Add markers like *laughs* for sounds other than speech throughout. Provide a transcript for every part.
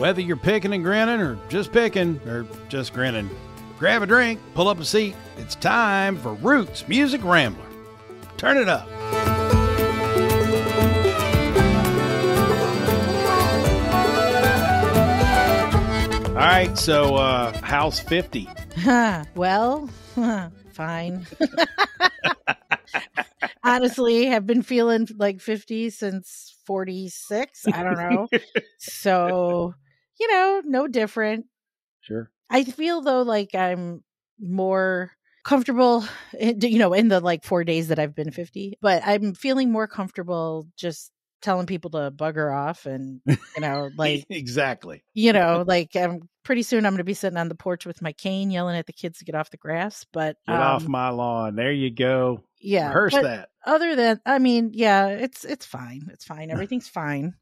Whether you're picking and grinning, or just picking, or just grinning, grab a drink, pull up a seat. It's time for Roots Music Rambler. Turn it up. All right, so uh how's *laughs* 50? well, *laughs* fine. *laughs* Honestly, have been feeling like 50 since 46. I don't know. so, you know, no different. Sure. I feel though like I'm more comfortable, *sighs* you know, in the like four days that I've been 50, but I'm feeling more comfortable just telling people to bugger off and, you know, *laughs* like, exactly. you *laughs* know, like i'm pretty soon I'm going to be sitting on the porch with my cane yelling at the kids to get off the grass. But Get um, off my lawn. There you go. yeah, Rehearse that. Other than, I mean, yeah, it's it's fine. It's fine. *laughs* Everything's fine.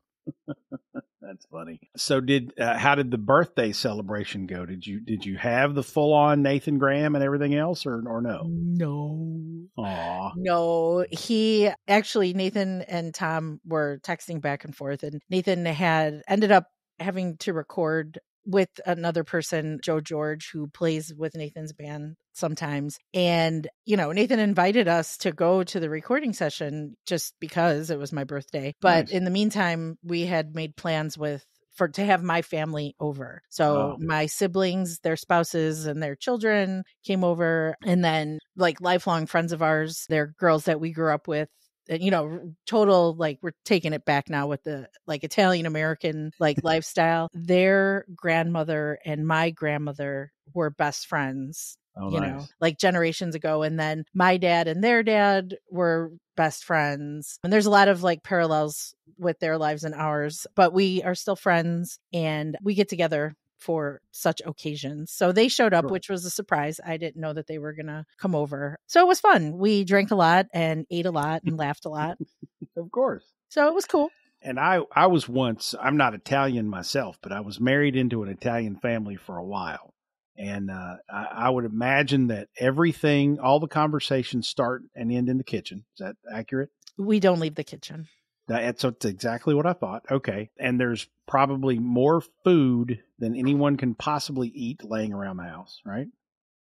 That's funny. So did uh, how did the birthday celebration go? Did you did you have the full on Nathan Graham and everything else or or no? No. Aw. No, he actually Nathan and Tom were texting back and forth, and Nathan had ended up having to record with another person, Joe George, who plays with Nathan's band sometimes. And, you know, Nathan invited us to go to the recording session just because it was my birthday. But Nice. in the meantime, we had made plans with for to have my family over. So Oh. my siblings, their spouses and their children came over and then like lifelong friends of ours, they're girls that we grew up with you know total like we're taking it back now with the like italian american like *laughs* lifestyle their grandmother and my grandmother were best friends Oh, you nice. know like generations ago and then my dad and their dad were best friends and there's a lot of like parallels with their lives and ours but we are still friends and we get together for such occasions so they showed up Sure. which was a surprise i didn't know that they were gonna come over so it was fun we drank a lot and ate a lot and laughed a lot *laughs* Of course. so it was cool And I I was once I'm not Italian myself, but I was married into an Italian family for a while. And uh, I, I would imagine that everything, all the conversations start and end in the kitchen. Is that accurate? we don't leave the kitchen That's, that's exactly what I thought. Okay. And there's probably more food than anyone can possibly eat laying around the house, right?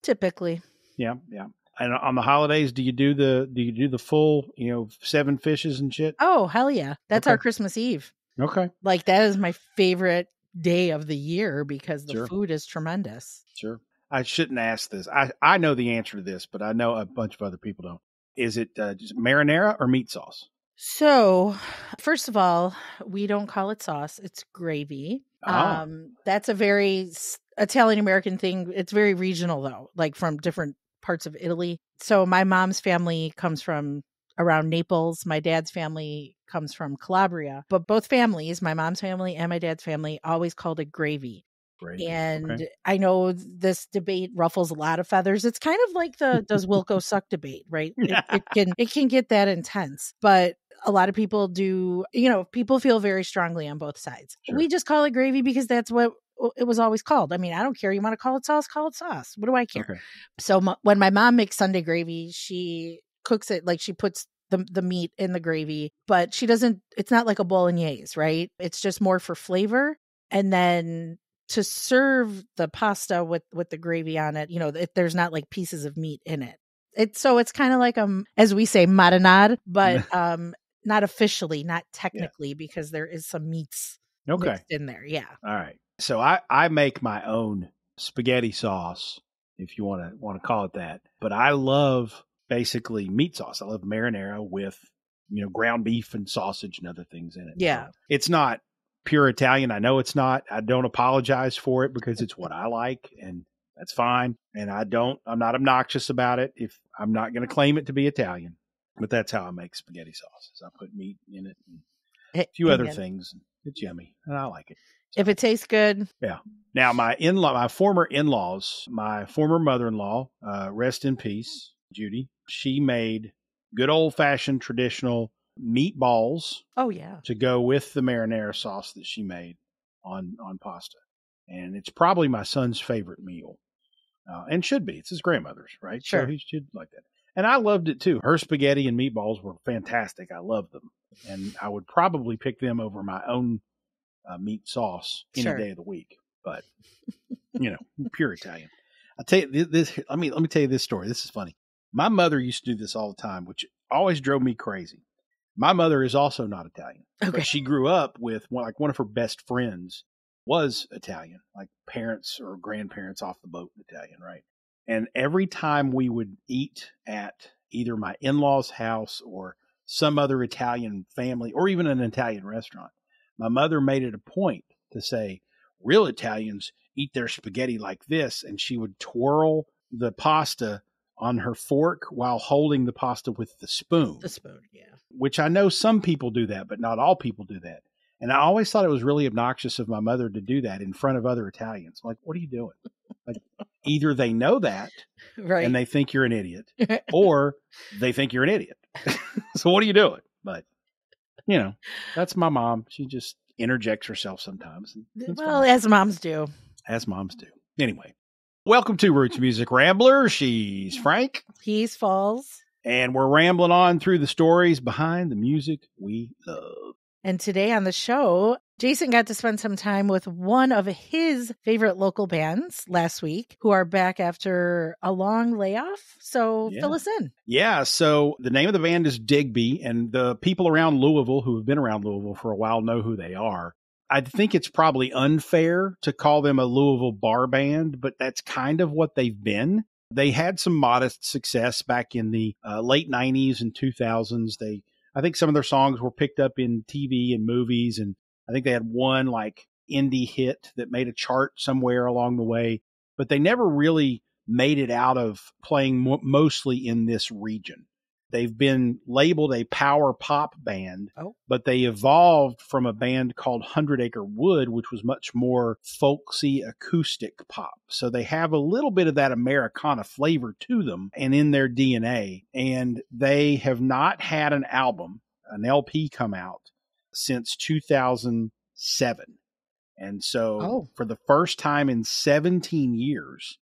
typically Yeah, yeah. And on the holidays, do you do the do you do the full, you know, seven fishes and shit? oh hell yeah that's our christmas eve Okay, like that is my favorite day of the year because the Sure. food is tremendous sure. I shouldn't ask this. I I know the answer to this, but I know a bunch of other people don't. Is it uh, just marinara or meat sauce? So, first of all, we don't call it sauce, it's gravy. Oh. Um that's a very Italian American thing. It's very regional though, like from different parts of Italy. So, my mom's family comes from around Naples. My dad's family comes from Calabria. But both families, my mom's family and my dad's family, always called it gravy. Gravy. And Okay. I know this debate ruffles a lot of feathers. It's kind of like the does Wilco *laughs* suck debate, right? It, it can it can get that intense, but a lot of people do. You know, people feel very strongly on both sides. Sure. We just call it gravy because that's what it was always called. I mean, I don't care. You want to call it sauce? Call it sauce. What do I care? Okay. So m- when my mom makes Sunday gravy, she cooks it like she puts the the meat in the gravy, but she doesn't. It's not like a bolognese, right? It's just more for flavor, and then to serve the pasta with with the gravy on it, you know, it, there's not like pieces of meat in it. It's so it's kind of like um as we say marinade, *laughs* but um not officially, not technically, because there is some meats Okay. mixed in there. Yeah. All right. So I I make my own spaghetti sauce, if you want to want to call it that. But I love basically meat sauce. I love marinara with you know ground beef and sausage and other things in it. Yeah. So it's not pure Italian. I know it's not. I don't apologize for it because it's what I like and that's fine. And I don't I'm not obnoxious about it if I'm not going to claim it to be Italian. But that's how I make spaghetti sauce. is I put meat in it and a few other things. It's yummy and I like it. If it tastes good, yeah. Now, my in law, my former in laws, my former mother in law, uh, rest in peace, Judy. She made good old fashioned traditional meatballs oh yeah. to go with the marinara sauce that she made on on pasta, and it's probably my son's favorite meal, uh, and should be. It's his grandmother's, right? Sure. So he should like that. And I loved it too. Her spaghetti and meatballs were fantastic. I loved them, and I would probably pick them over my own uh, meat sauce any Sure. day of the week. But you know, pure Italian. I'll tell you this, this. Let me let me tell you this story. This is funny. My mother used to do this all the time, which always drove me crazy. My mother is also not Italian, Okay. she grew up with one like one of her best friends was Italian, like parents or grandparents off the boat Italian, right? And every time we would eat at either my in-laws' house or some other Italian family or even an Italian restaurant, my mother made it a point to say, real Italians eat their spaghetti like this. And she would twirl the pasta on her fork while holding the pasta with the spoon, The spoon, yeah. which I know some people do that, but not all people do that. And I always thought it was really obnoxious of my mother to do that in front of other Italians. Like, what are you doing? Like, either they know that Right. and they think you're an idiot, *laughs* or they think you're an idiot. *laughs* so what are you doing? But you know, that's my mom. She just interjects herself sometimes. well, fine, as moms do. as moms do. Anyway, welcome to Roots Music Rambler. She's Frank, Peace falls. and we're rambling on through the stories behind the music we love. And today on the show, Jason got to spend some time with one of his favorite local bands last week who are back after a long layoff. So Yeah. fill us in. Yeah, so the name of the band is Digby, and the people around Louisville who have been around Louisville for a while know who they are. I think it's probably unfair to call them a Louisville bar band, but that's kind of what they've been. They had some modest success back in the uh, late 90s and 2000s. They I think some of their songs were picked up in TV and movies and I think they had one like indie hit that made a chart somewhere along the way, but they never really made it out of playing mo- mostly in this region. They've been labeled a power pop band, Oh. but they evolved from a band called Hundred Acre Wood, which was much more folksy acoustic pop. So they have a little bit of that Americana flavor to them and in their DNA. And they have not had an album, an LP come out since 2007. And so Oh. for the first time in 17 years,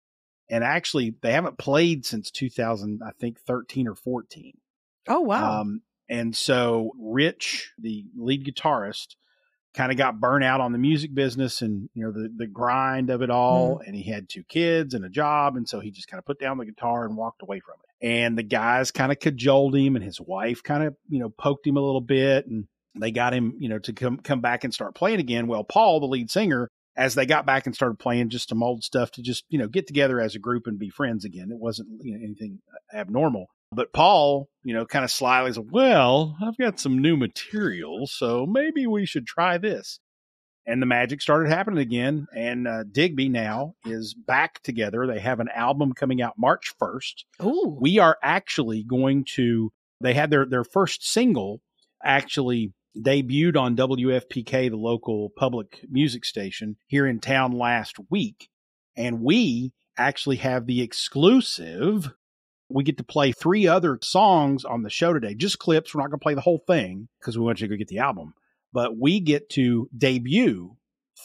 and actually they haven't played since 2000, I think 13 or 14. Oh, wow. Um, and so Rich, the lead guitarist, kind of got burnt out on the music business and you know the the grind of it all. And he had two kids and a job, and so he just kind of put down the guitar and walked away from it. And the guys kind of cajoled him, and his wife kind of you know poked him a little bit, and they got him you know to come come back and start playing again. Well, Paul, the lead singer. As they got back and started playing just some old stuff to just, you know, get together as a group and be friends again. It wasn't you know, anything abnormal. But Paul, you know, kind of slyly said, Well, I've got some new material, so maybe we should try this. And the magic started happening again. And uh, Digby now is back together. They have an album coming out March 1st. Ooh. We are actually going to, they had their, their first single actually debuted on WFPK, the local public music station here in town last week. And we actually have the exclusive we get to play three other songs on the show today, just clips. We're not going to play the whole thing because we want you to go get the album, but we get to debut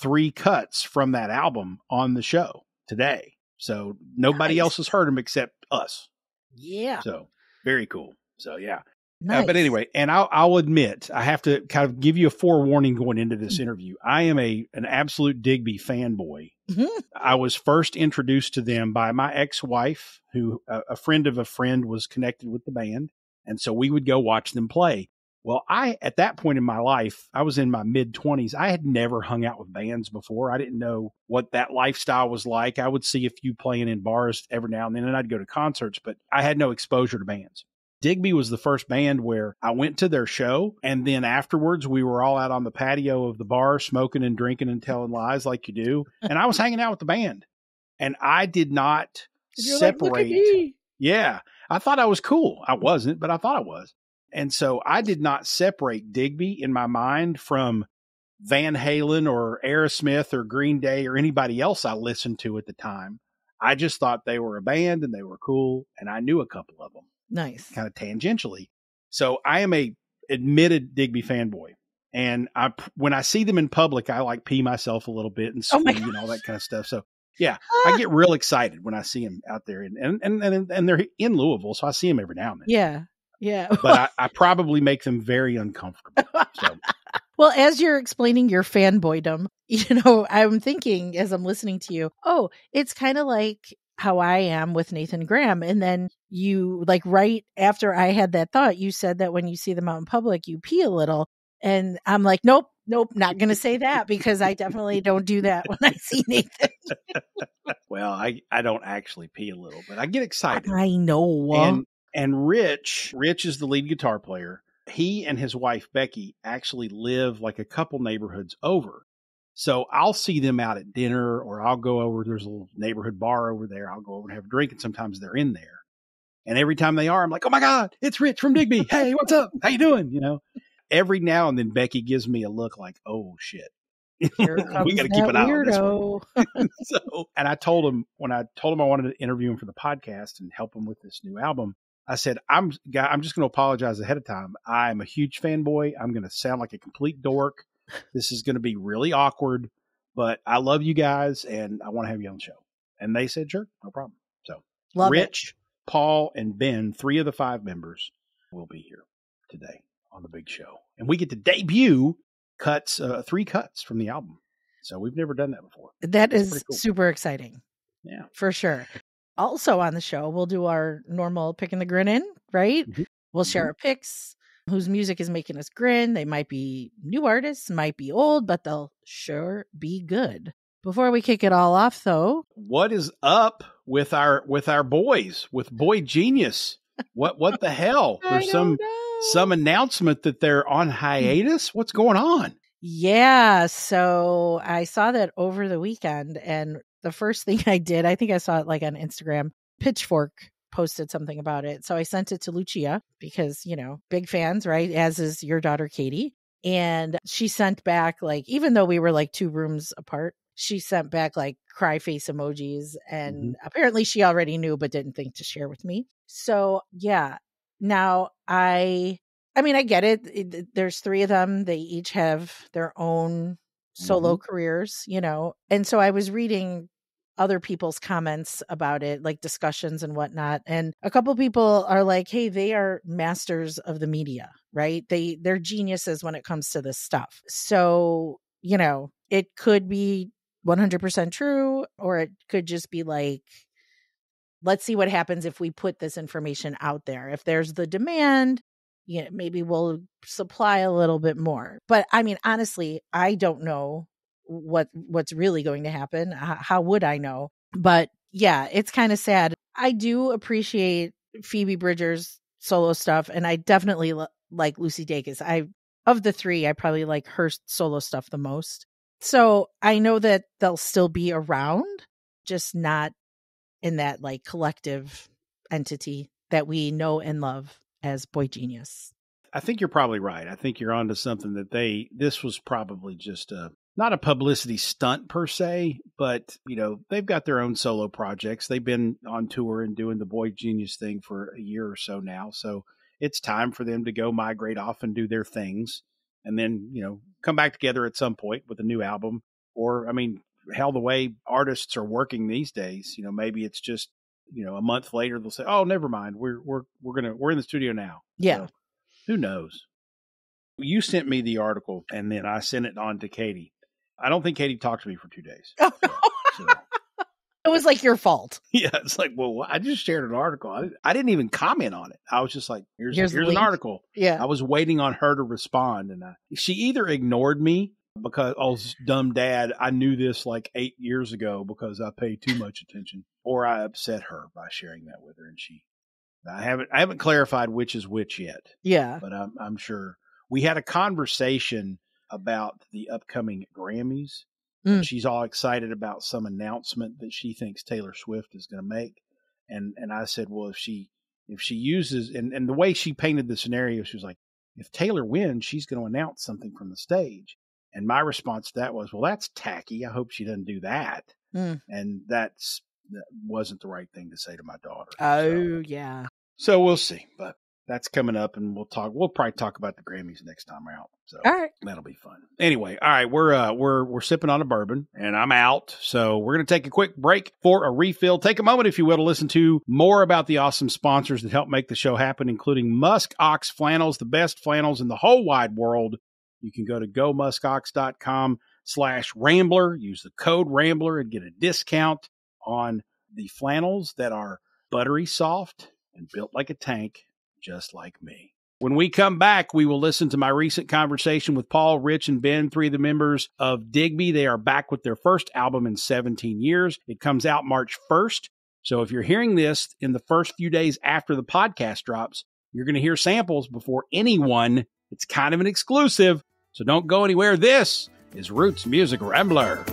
three cuts from that album on the show today. So nobody Nice. else has heard them except us. yeah. So very cool. So yeah. Nice. Uh, but anyway, and I'll, I'll admit, I have to kind of give you a forewarning going into this interview. I am a an absolute Digby fanboy. Mhm. I was first introduced to them by my ex wife, who a, a friend of a friend was connected with the band, and so we would go watch them play. Well, I at that point in my life, I was in my mid twenties. I had never hung out with bands before. I didn't know what that lifestyle was like. I would see a few playing in bars every now and then, and I'd go to concerts, but I had no exposure to bands. Digby was the first band where I went to their show, and then afterwards we were all out on the patio of the bar smoking and drinking and telling lies like you do. And I was hanging out with the band, and I did not You're like, "Look at separate. me." yeah, I thought I was cool. I wasn't, but I thought I was. And so I did not separate Digby in my mind from Van Halen or Aerosmith or Green Day or anybody else I listened to at the time. I just thought they were a band and they were cool, and I knew a couple of them Nice. kind of tangentially. So I am a admitted Digby fanboy. And I, when I see them in public, I like pee myself a little bit and Oh and all that kind of stuff. So yeah, I ah. get real excited when I see them out there and, and, and, and, and they're in Louisville. So I see them every now and then, Yeah. Yeah. but I, *laughs* I probably make them very uncomfortable. So *laughs* Well, as you're explaining your fanboydom, *laughs* you know, I'm thinking as I'm listening to you, oh, it's kind of like how I am with Nathan Graham. And then you, like, right after I had that thought, you said that when you see them out in public, you pee a little. And I'm like, nope, nope, not going to say that because I definitely don't do that when I see Nathan. *laughs* well, I, I don't actually pee a little, but I get excited. I know. And, and Rich, Rich is the lead guitar player. He and his wife, Becky, actually live like a couple neighborhoods over. So I'll see them out at dinner or I'll go over. There's a little neighborhood bar over there. I'll go over and have a drink. And sometimes they're in there. And every time they are, I'm like, oh my God, it's Rich from Digby. Hey, what's up? How you doing? You know, every now and then Becky gives me a look like, oh shit. *laughs* we got to keep an eye weirdo. on this one. *laughs* so, and I told him when I told him I wanted to interview him for the podcast and help him with this new album, I said, I'm I'm just going to apologize ahead of time. I'm a huge fanboy. I'm going to sound like a complete dork. This is going to be really awkward, but I love you guys and I want to have you on the show. And they said, sure, no problem. So love Rich. Paul, and Ben, three of the five members, will be here today on the big show. And we get to debut cuts, uh, three cuts from the album. So we've never done that before. That That's is cool. super exciting. Yeah. For sure. Also on the show, we'll do our normal picking the grin in, right? Mm-hmm. We'll share mm-hmm. our picks, whose music is making us grin. They might be new artists, might be old, but they'll sure be good. Before we kick it all off though, what is up with our with our boys, with boygenius? What what the hell? *laughs* There's some know. some announcement that they're on hiatus. What's going on? Yeah, so I saw that over the weekend and the first thing *laughs* I did, I think I saw it like on Instagram, Pitchfork posted something about it. So I sent it to Lucia because, you know, big fans, right? As is your daughter, Katie. And she sent back, like, even though we were like two rooms apart, she sent back like cry face emojis. And mm-hmm. apparently she already knew, but didn't think to share with me. So yeah. Now I, I mean, I get it. it there's three of them. They each have their own solo mm-hmm. careers, you know. And so I was reading other people's comments about it, like discussions and whatnot. And a couple people are like, hey, they are masters of the media, right? They they're geniuses when it comes to this stuff. So, you know, it could be 100% true or it could just be like let's see what happens if we put this information out there. If there's the demand, you know, maybe we'll supply a little bit more. But I mean, honestly, I don't know what what's really going to happen. How, how would I know? But yeah, it's kind of sad. I do appreciate Phoebe Bridgers solo stuff, and I definitely like Lucy Dacus. I of the three, I probably like her solo stuff the most. So I know that they'll still be around, just not in that like collective entity that we know and love as boygenius. I think you're probably right. I think you're onto something that they this was probably just a not a publicity stunt per se, but you know, they've got their own solo projects. They've been on tour and doing the boygenius thing for a year or so now. So it's time for them to go migrate off and do their things and then, you know, come back together at some point with a new album. Or I mean, hell the way artists are working these days, you know, maybe it's just, you know, a month later they'll say, Oh, never mind. We're we're we're gonna we're in the studio now. Yeah. So, who knows? You sent me the article and then I sent it on to Katie I don't think Katie talked to me for two days. *laughs* Oh. so. It was like your fault. *laughs* Yeah, it's like, well, I just shared an article. I, I didn't even comment on it. I was just like, here's here's, here's an article. Yeah, I was waiting on her to respond, and I, she either ignored me because oh, dumb dad, I knew this like eight years ago because I paid too much attention, or I upset her by sharing that with her, and she. I haven't I haven't clarified which is which yet. Yeah, but I'm I'm sure we had a conversation about the upcoming Grammys. Mm. She's all excited about some announcement that she thinks Taylor Swift is going to make. And and I said, well, if she if she uses and and the way she painted the scenario, she was like, if Taylor wins, she's going to announce something from the stage. And my response to that was, well, that's tacky. I hope she doesn't do that. Mm. And that's that wasn't the right thing to say to my daughter. Oh so, yeah. So we'll see, but that's coming up, and we'll talk. We'll probably talk about the Grammys next time out. So all right, that'll be fun. Anyway, all right, we're uh, we're we're sipping on a bourbon, and I'm out. So we're gonna take a quick break for a refill. Take a moment, if you will, to listen to more about the awesome sponsors that help make the show happen, including Musk Ox Flannels, the best flannels in the whole wide world. You can go to gomuskox.com slash rambler, use the code rambler and get a discount on the flannels that are buttery soft and built like a tank, just like me. When we come back, we will listen to my recent conversation with Paul, Rich, and Ben, three of the members of Digby. They are back with their first album in 17 years. It comes out March 1st. So if you're hearing this in the first few days after the podcast drops, you're going to hear samples before anyone. It's kind of an exclusive. So don't go anywhere. This is Roots Music Rambler.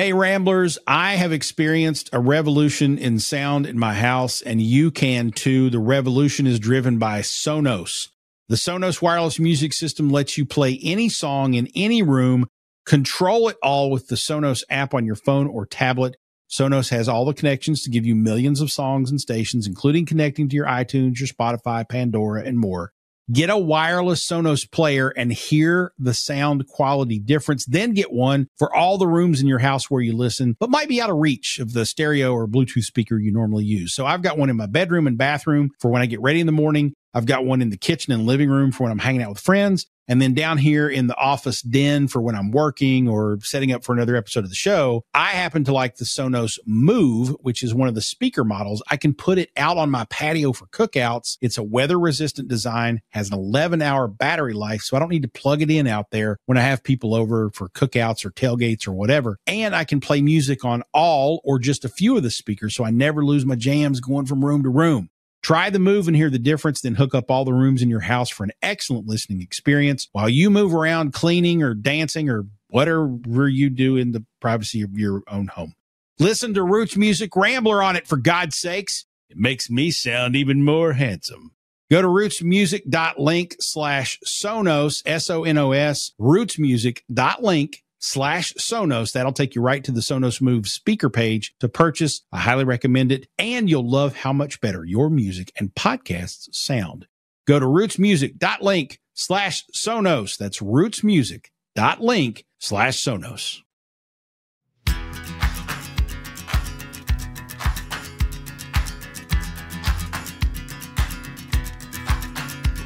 Hey, Ramblers, I have experienced a revolution in sound in my house, and you can too. The revolution is driven by Sonos. The Sonos wireless music system lets you play any song in any room, control it all with the Sonos app on your phone or tablet. Sonos has all the connections to give you millions of songs and stations, including connecting to your iTunes, your Spotify, Pandora, and more. Get a wireless Sonos player and hear the sound quality difference. Then get one for all the rooms in your house where you listen, but might be out of reach of the stereo or Bluetooth speaker you normally use. So I've got one in my bedroom and bathroom for when I get ready in the morning. I've got one in the kitchen and living room for when I'm hanging out with friends. And then down here in the office den for when I'm working or setting up for another episode of the show, I happen to like the Sonos Move, which is one of the speaker models. I can put it out on my patio for cookouts. It's a weather resistant design, has an 11 hour battery life. So I don't need to plug it in out there when I have people over for cookouts or tailgates or whatever. And I can play music on all or just a few of the speakers. So I never lose my jams going from room to room. Try the move and hear the difference, then hook up all the rooms in your house for an excellent listening experience while you move around cleaning or dancing or whatever you do in the privacy of your own home. Listen to Roots Music Rambler on it for God's sakes. It makes me sound even more handsome. Go to rootsmusic.link slash Sonos, S-O-N-O-S, rootsmusic.link slash Sonos. That'll take you right to the Sonos Move speaker page to purchase. I highly recommend it. And you'll love how much better your music and podcasts sound. Go to rootsmusic.link slash Sonos. That's rootsmusic.link slash Sonos.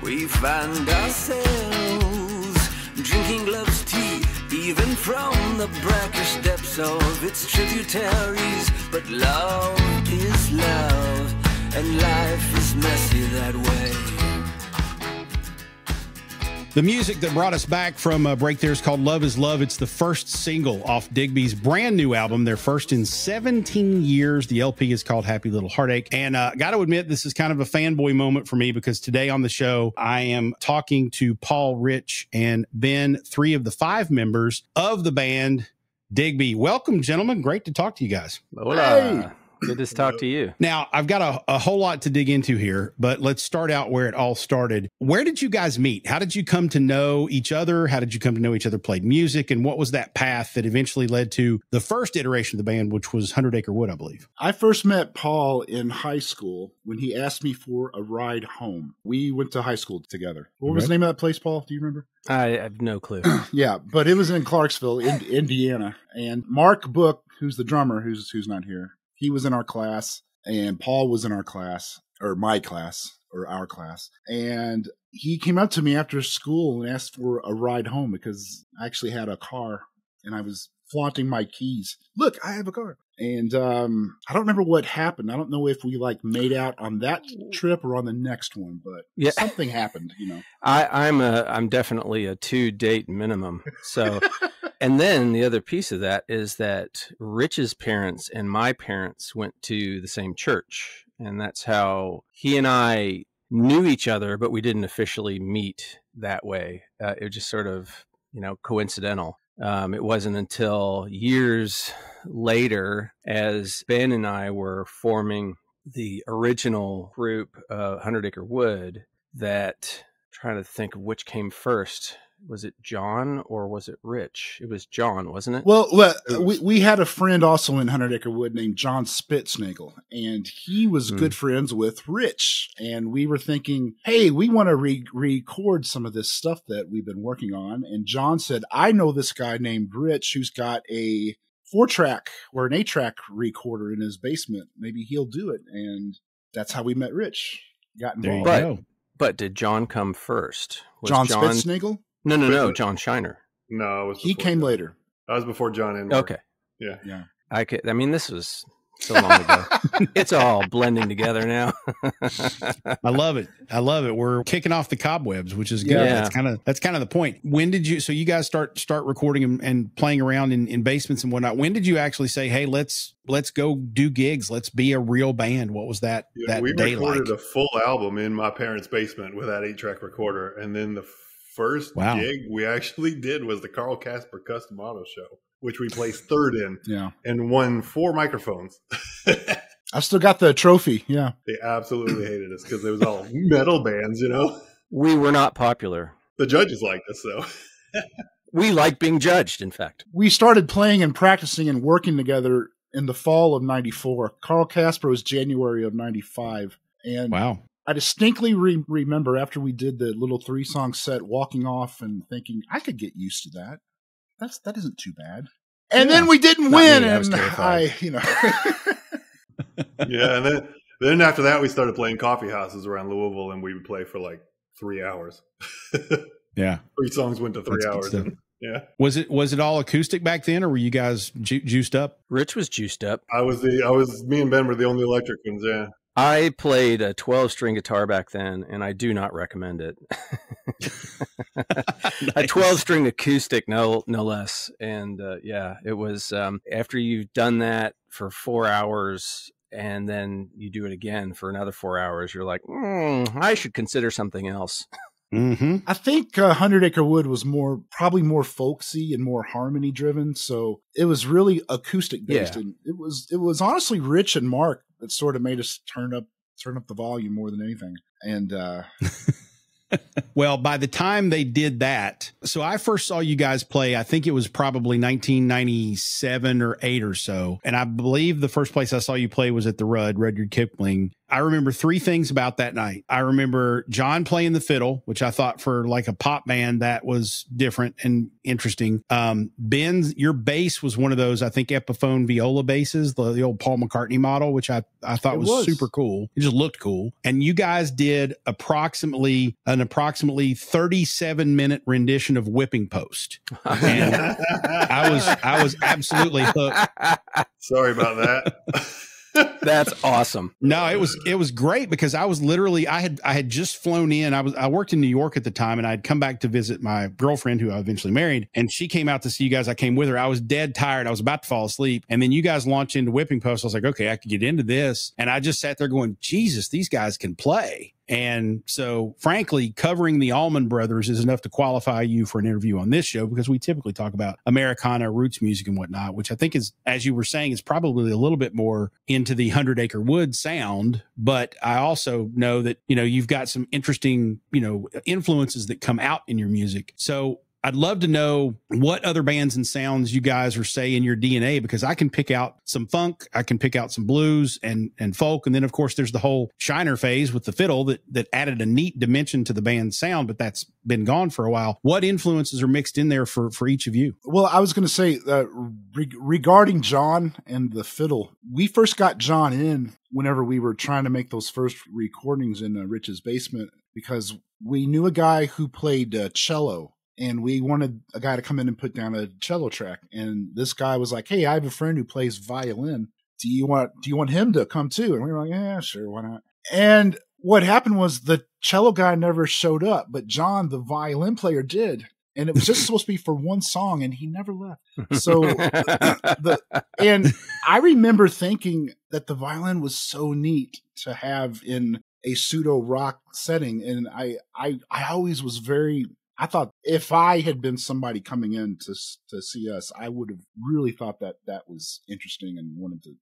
We find ourselves even from the brackish depths of its tributaries. But love is love, and life is messy that way. The music that brought us back from a break there is called Love is Love. It's the first single off Digby's brand new album, their first in 17 years. The LP is called Happy Little Heartbreak. And uh, got to admit, this is kind of a fanboy moment for me because today on the show, I am talking to Paul Rich and Ben, three of the five members of the band Digby. Welcome, gentlemen. Great to talk to you guys. Hola. Good to talk to you. Now, I've got a, a whole lot to dig into here, but let's start out where it all started. Where did you guys meet? How did you come to know each other? How did you come to know each other played music? And what was that path that eventually led to the first iteration of the band, which was Hundred Acre Wood, I believe? I first met Paul in high school when he asked me for a ride home. We went to high school together. What was the name of that place, Paul? Do you remember? I have no clue. *clears throat* Yeah, but it was in Clarksville, in, Indiana. And Mark Book, who's the drummer, who's who's not here, he was in our class, and Paul was in our class, or my class, or our class. And he came up to me after school and asked for a ride home because I actually had a car and I was flaunting my keys. Look, I have a car. And um, I don't remember what happened. I don't know if we like made out on that trip or on the next one, but Yeah. something happened, you know. *laughs* I, I'm a I'm definitely a two date minimum. So *laughs* and then the other piece of that is that Rich's parents and my parents went to the same church. And that's how he and I knew each other, but we didn't officially meet that way. Uh, it was just sort of, you know, coincidental. Um, it wasn't until years later, as Ben and I were forming the original group, uh, Hundred Acre Wood, that trying to think of which came first. Was it John or was it Rich? It was John, wasn't it? Well, well we, we had a friend also in Hundred Acre Wood named John Spitznagel, and he was Hmm. good friends with Rich. And we were thinking, hey, we want to re- record some of this stuff that we've been working on. And John said, I know this guy named Rich who's got a four track or an eight track recorder in his basement. Maybe he'll do it. And that's how we met Rich. Got There you. But- go. but did John come first? Was John, Spitznagel? No, no, no. John Shiner. No, it was He came John. later. That was before John and Okay. Yeah. Yeah. I could. I mean, this was so long ago. *laughs* it's all blending together now. I love it. I love it. We're kicking off the cobwebs, which is good. Yeah. That's kind of that's kind of the point. When did you? So you guys start start recording and, and playing around in, in basements and whatnot. When did you actually say, "Hey, let's let's go do gigs. Let's be a real band"? What was that Yeah, that we day recorded like? a full album in my parents' basement with that eight track recorder, and then the first Wow. gig we actually *laughs* did was the Carl Casper Custom Auto Show, which we placed third in Yeah. and won four microphones. *laughs* I still got the trophy. Yeah. They absolutely hated us because it was all metal bands, you know. we were not popular. The judges liked us though. *laughs* We like being judged. In fact, we started playing and practicing and working together in the fall of 94 carl casper was january of 95 and Wow. I distinctly re- remember after we did the little three song set walking off and thinking i could get used to that that's that isn't too bad and Yeah. then we didn't Not win me, I was and terrified. i you know *laughs* yeah, and then then after that we started playing coffee houses around Louisville, and we would play for like three hours. *laughs* Yeah. three songs went to three That's hours. And, *laughs* yeah, Was it was it all acoustic back then, or were you guys ju- juiced up? Rich was juiced up. I was the I was me and Ben were the only electric ones. Yeah. I played a 12 string guitar back then, and I do not recommend it. *laughs* a *laughs* 12 string acoustic, no, no less. And uh, yeah, it was um, after you've done that for four hours and then you do it again for another four hours, you're like, mm, I should consider something else. *laughs* Mm-hmm. i think uh, 100 acre wood was more probably more folksy and more harmony driven so it was really acoustic based Yeah. and it was it was honestly rich and mark that sort of made us turn up turn up the volume more than anything and uh *laughs* Well, by the time they did that, so I first saw you guys play, I think it was probably 1997 or 8 or so. And I believe the first place I saw you play was at the Rudd, Rudyard Kipling. I remember three things about that night. I remember John playing the fiddle, which I thought for like a pop band that was different and interesting. Um, Ben's, your bass was one of those, I think, Epiphone viola basses, the, the old Paul McCartney model, which I, I thought was, was. super cool. It just looked cool. And you guys did approximately an approximately 37 minute rendition of Whipping Post. And *laughs* I was I was absolutely hooked. Sorry about that. *laughs* That's awesome. No, it was it was great because I was literally I had I had just flown in. I was I worked in New York at the time and I'd come back to visit my girlfriend who I eventually married and she came out to see you guys. I came with her. I was dead tired. I was about to fall asleep. And then you guys launched into Whipping Post. I was like, okay, I could get into this. And I just sat there going, Jesus, these guys can play. And so, frankly, covering the Allman Brothers is enough to qualify you for an interview on this show because we typically talk about Americana, roots music, and whatnot, which I think is, as you were saying, is probably a little bit more into the Hundred Acre Wood sound. But I also know that, you know, you've got some interesting, you know, influences that come out in your music. So, I'd love to know what other bands and sounds you guys are say in your DNA because I can pick out some funk, I can pick out some blues and and folk, and then of course there's the whole Shiner phase with the fiddle that that added a neat dimension to the band's sound, but that's been gone for a while. What influences are mixed in there for for each of you? Well, I was going to say uh, re- regarding John and the fiddle. We first got John in whenever we were trying to make those first recordings in uh, Rich's basement because we knew a guy who played uh, cello. And we wanted a guy to come in and put down a cello track. And this guy was like, "Hey, I have a friend who plays violin. Do you want Do you want him to come too?" And we were like, "Yeah, sure, why not?" And what happened was the cello guy never showed up, but John, the violin player, did and it was just *laughs* supposed to be for one song and he never left so the *laughs* and i remember thinking that the violin was so neat to have in a pseudo rock setting and i i i always was very i thought if i had been somebody coming in to to see us i would have really thought that that was interesting and wanted to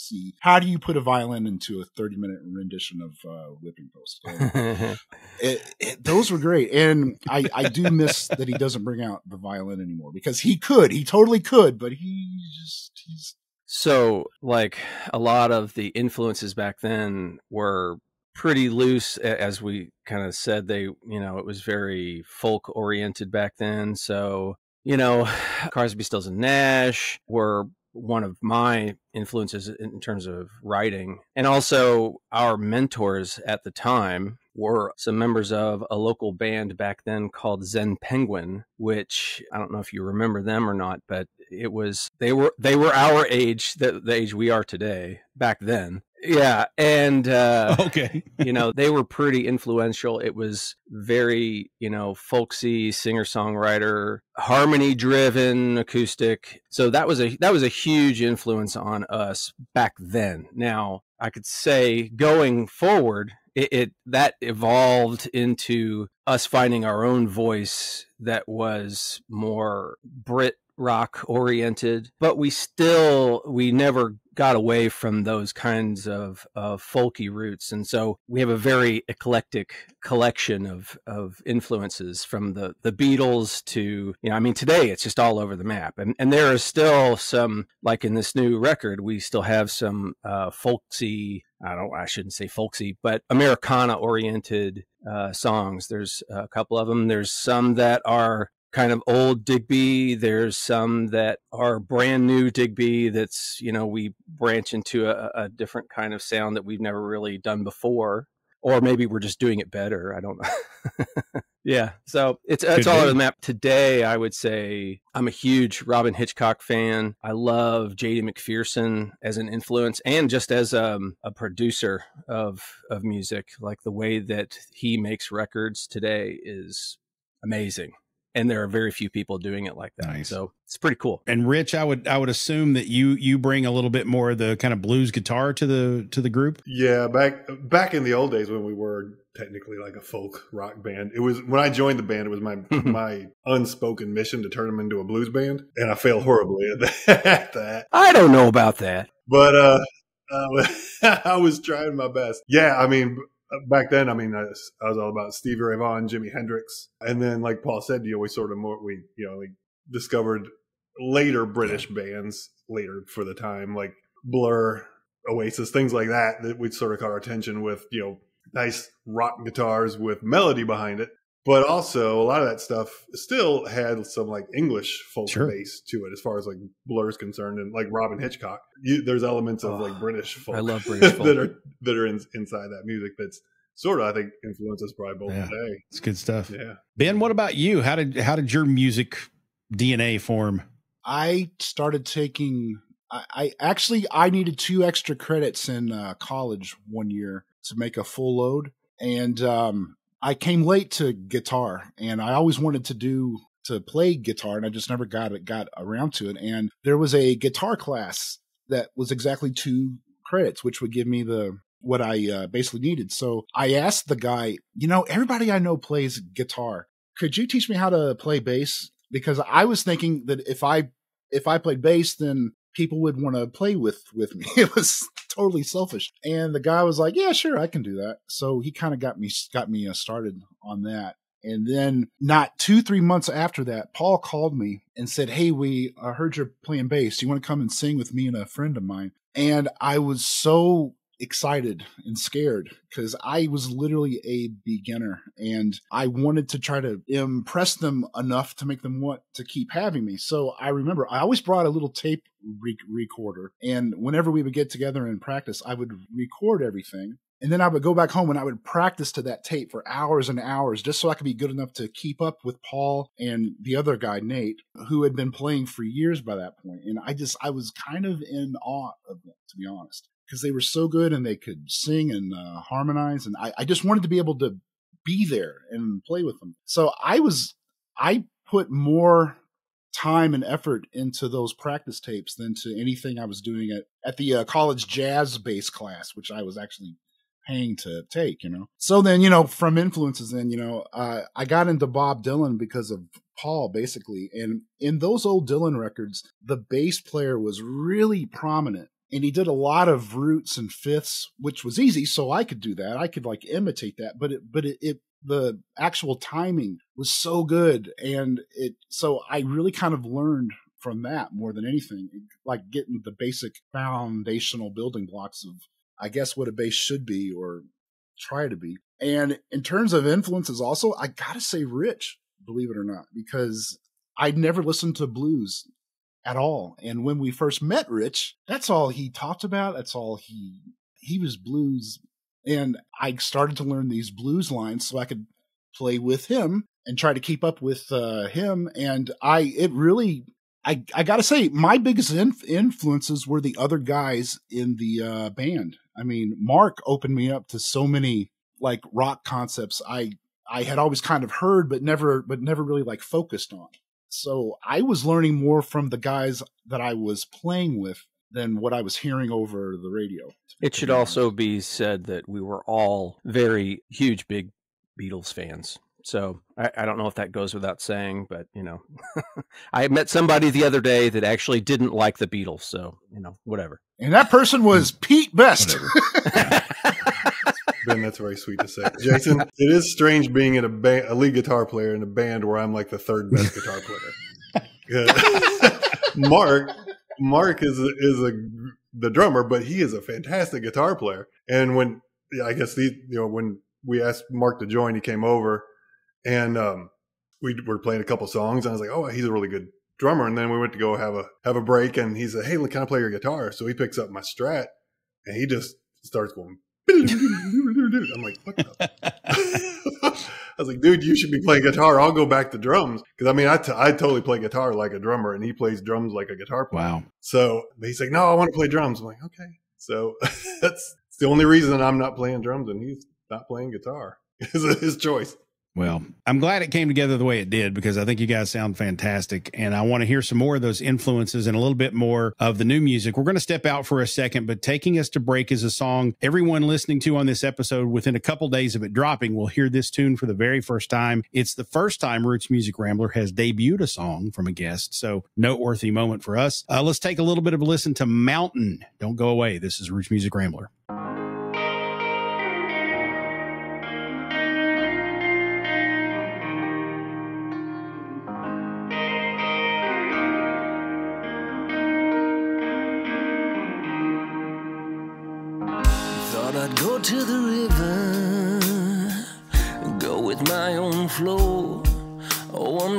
see how do you put a violin into a 30 minute rendition of uh, Whipping Post. *laughs* It, it, those were great, and I I do miss that he doesn't bring out the violin anymore because he could, he totally could, but he just he's So, like a lot of the influences back then were pretty loose, as we kind of said. They, you know, it was very folk oriented back then. So, you know, *sighs* Crosby, Stills, and Nash were one of my influences in terms of writing. And also, our mentors at the time were some members of a local band back then called Zen Penguin, which I don't know if you remember them or not, but it was they were they were our age, the, the age we are today back then. Yeah, and uh, *laughs* Okay. you know they were pretty influential. It was very you know folksy singer songwriter harmony driven acoustic. So that was a that was a huge influence on us back then. Now i could say going forward it, it that evolved into us finding our own voice that was more brit rock oriented but we still we never got away from those kinds of, of folky roots. And so we have a very eclectic collection of of influences from the the beatles to you know i mean today it's just all over the map. And and there are still some like in this new record we still have some uh folksy i don't i shouldn't say folksy but americana oriented uh songs. There's a couple of them there's some that are kind of old Digby. There's some that are brand new Digby that's, you know, we branch into a, a different kind of sound that we've never really done before. Or maybe we're just doing it better. I don't know. *laughs* yeah. So it's it's Could all be. over the map. Today I would say I'm a huge Robyn Hitchcock fan. I love JD McPherson as an influence and just as um, a producer of of music. Like the way that he makes records today is amazing and there are very few people doing it like that. Nice. So it's pretty cool. And Rich, I would I would assume that you you bring a little bit more of the kind of blues guitar to the to the group. Yeah, back back in the old days when we were technically like a folk rock band, it was when I joined the band. It was my *laughs* my unspoken mission to turn them into a blues band, and I failed horribly at that. *laughs* at that. I don't know about that. But uh, uh, *laughs* I was trying my best. Yeah, I mean, back then, I mean, I was, I was all about Stevie Ray Vaughan, Jimi Hendrix, and then, like Paul said, you know, we sort of more we you know like discovered later British bands later for the time, like Blur, Oasis, things like that, that would sort of caught our attention with you know nice rock guitars with melody behind it. But also, a lot of that stuff still had some like English folk Sure. base to it, as far as like Blur's concerned, and like Robyn Hitchcock. You, there's elements of like Oh, British folk. I love *laughs* British folk. that are that are in, inside that music. That's sort of, I think, influences probably both Yeah. today. It's good stuff. Yeah. Ben, what about you? How did how did your music DNA form? I started taking. I, I actually I needed two extra credits in uh, college one year to make a full load, and um, I came late to guitar, and I always wanted to do to play guitar, and I just never got it got around to it. And there was a guitar class that was exactly two credits, which would give me the what I uh, basically needed. So I asked the guy, you know, everybody I know plays guitar. Could you teach me how to play bass? Because I was thinking that if I if I played bass, then people would want to play with with me. *laughs* It was totally selfish. And the guy was like, "Yeah, sure, I can do that." So he kind of got me got me uh, started on that. And then, not two three months after that, Paul called me and said, "Hey, we uh, heard you're playing bass. Do you want to come and sing with me and a friend of mine?" And I was so excited and scared because I was literally a beginner and I wanted to try to impress them enough to make them want to keep having me. So I remember I always brought a little tape re- recorder and whenever we would get together and practice, I would record everything. And then I would go back home and I would practice to that tape for hours and hours just so I could be good enough to keep up with Paul and the other guy, Nate, who had been playing for years by that point. And I just, I was kind of in awe of them, to be honest because they were so good and they could sing and uh, harmonize. And I, I just wanted to be able to be there and play with them. So I was, I put more time and effort into those practice tapes than to anything I was doing at, at the uh, college jazz bass class, which I was actually paying to take, you know. So then, you know, from influences, then, you know, uh, I got into Bob Dylan because of Paul, basically. And in those old Dylan records, the bass player was really prominent and he did a lot of roots and fifths, which was easy, so I could do that. I could like imitate that, but it, but it, it the actual timing was so good, and it so I really kind of learned from that more than anything, like getting the basic foundational building blocks of, I guess, what a bass should be or try to be. And in terms of influences, also, I gotta say Rich, believe it or not, because I'd never listened to blues at all. And when we first met Rich, that's all he talked about. That's all he he was blues. And I started to learn these blues lines so I could play with him and try to keep up with uh, him. And I it really I I gotta say my biggest inf- influences were the other guys in the uh, band. I mean, Mark opened me up to so many like rock concepts I I had always kind of heard but never but never really like focused on. So I was learning more from the guys that I was playing with than what I was hearing over the radio. It should also be said that we were all very huge, big Beatles fans. So I, I, don't know if that goes without saying, but you know, *laughs* I met somebody the other day that actually didn't like the Beatles. So you know, whatever. And that person was Pete Best. *laughs* *laughs* Ben, that's very sweet to say. Jason, it is strange being in a, a lead guitar player in a band where I'm like the third best guitar player. *laughs* Mark, Mark is is a the drummer, but he is a fantastic guitar player. And when I guess the you know when we asked Mark to join, he came over, and um, we were playing a couple songs, and I was like, oh, he's a really good drummer. And then we went to go have a have a break, and he said, hey, can I play your guitar? So he picks up my Strat, and he just starts going *laughs* I'm like, what the? *laughs* I was like, dude, you should be playing guitar. I'll go back to drums. Cause I mean, I, t- I totally play guitar like a drummer and he plays drums like a guitar player. Wow. So he's like, no, I want to play drums. I'm like, okay. So *laughs* that's the only reason I'm not playing drums and he's not playing guitar. It's his choice. Well, I'm glad it came together the way it did because I think you guys sound fantastic. And I want to hear some more of those influences and a little bit more of the new music. We're going to step out for a second, but taking us to break is a song everyone listening to on this episode within a couple days of it dropping will hear this tune for the very first time. It's the first time Roots Music Rambler has debuted a song from a guest. So, noteworthy moment for us. Uh, let's take a little bit of a listen to Mountain. Don't go away. This is Roots Music Rambler.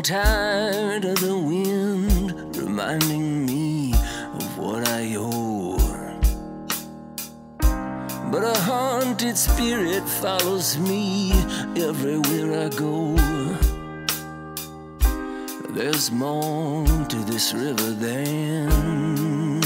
Tired of the wind reminding me of what I owe. But a haunted spirit follows me everywhere I go. There's more to this river than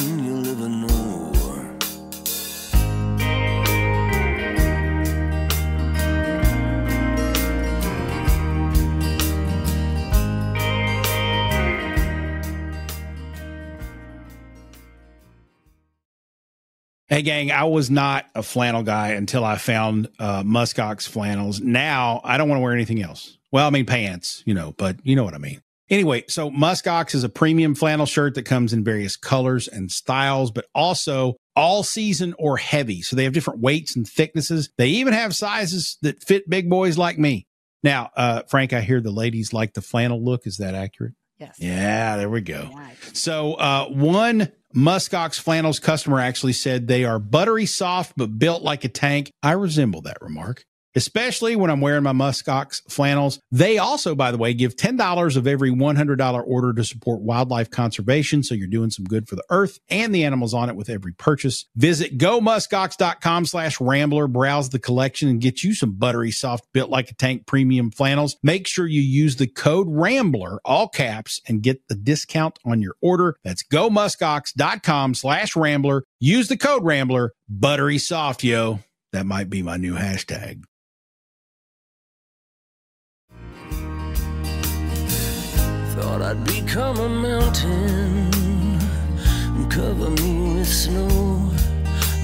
Hey, gang, I was not a flannel guy until I found uh, Muskox flannels. Now I don't want to wear anything else. Well, I mean, pants, you know, but you know what I mean. Anyway, so Muskox is a premium flannel shirt that comes in various colors and styles, but also all season or heavy. So they have different weights and thicknesses. They even have sizes that fit big boys like me. Now, uh, Frank, I hear the ladies like the flannel look. Is that accurate? Yes. Yeah, there we go. So, uh, one Muskox flannels customer actually said they are buttery soft but built like a tank. I resemble that remark especially when I'm wearing my Muskox flannels. They also, by the way, give $10 of every $100 order to support wildlife conservation. So you're doing some good for the earth and the animals on it with every purchase. Visit gomuskox.com slash rambler, browse the collection and get you some buttery soft built like a tank premium flannels. Make sure you use the code rambler, all caps and get the discount on your order. That's gomuskox.com slash rambler. Use the code rambler, buttery soft, yo. That might be my new hashtag. Thought I'd become a mountain and cover me with snow.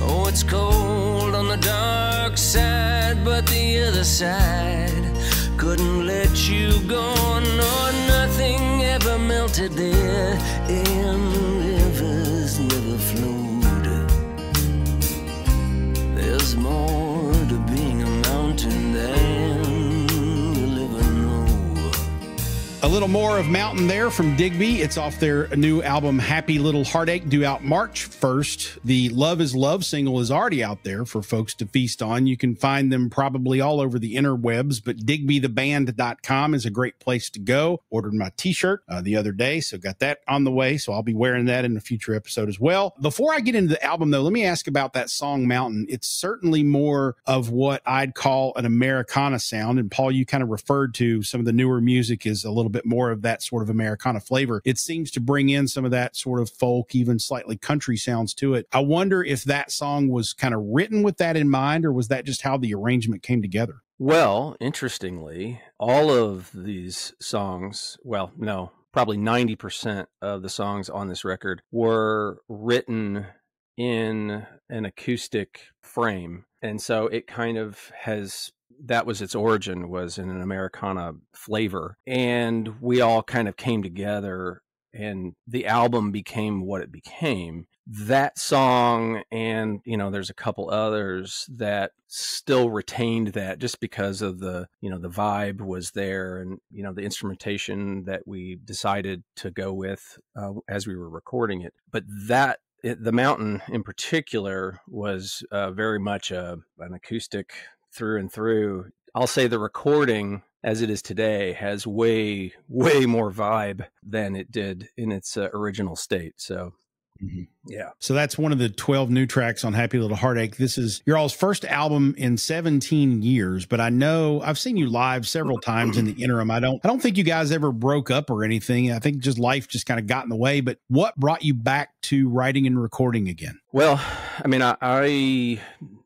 Oh, it's cold on the dark side, but the other side couldn't let you go. No, nothing ever melted there, and rivers never flowed. There's more to being a mountain than. Little more of Mountain there from Digby. It's off their new album, Happy Little Heartbreak, due out March 1st. The Love is Love single is already out there for folks to feast on. You can find them probably all over the interwebs, but digbytheband.com is a great place to go. Ordered my t shirt uh, the other day, so got that on the way. So I'll be wearing that in a future episode as well. Before I get into the album, though, let me ask about that song Mountain. It's certainly more of what I'd call an Americana sound. And Paul, you kind of referred to some of the newer music is a little bit more of that sort of Americana flavor. It seems to bring in some of that sort of folk, even slightly country sounds to it. I wonder if that song was kind of written with that in mind, or was that just how the arrangement came together? Well, interestingly, all of these songs, well, no, probably 90% of the songs on this record were written in an acoustic frame. And so it kind of has that was its origin was in an Americana flavor. And we all kind of came together and the album became what it became. That song and you know there's a couple others that still retained that just because of the you know the vibe was there and you know the instrumentation that we decided to go with uh, as we were recording it. But that it, the mountain in particular was uh, very much a, an acoustic through and through. I'll say the recording as it is today has way *laughs* way more vibe than it did in its uh, original state. So Mm-hmm. Yeah. So that's one of the 12 new tracks on Happy Little Heartbreak. This is your all's first album in 17 years, but I know I've seen you live several times in the *clears throat* interim. I don't I don't think you guys ever broke up or anything. I think just life just kind of got in the way, but what brought you back to writing and recording again? Well, I mean, I, I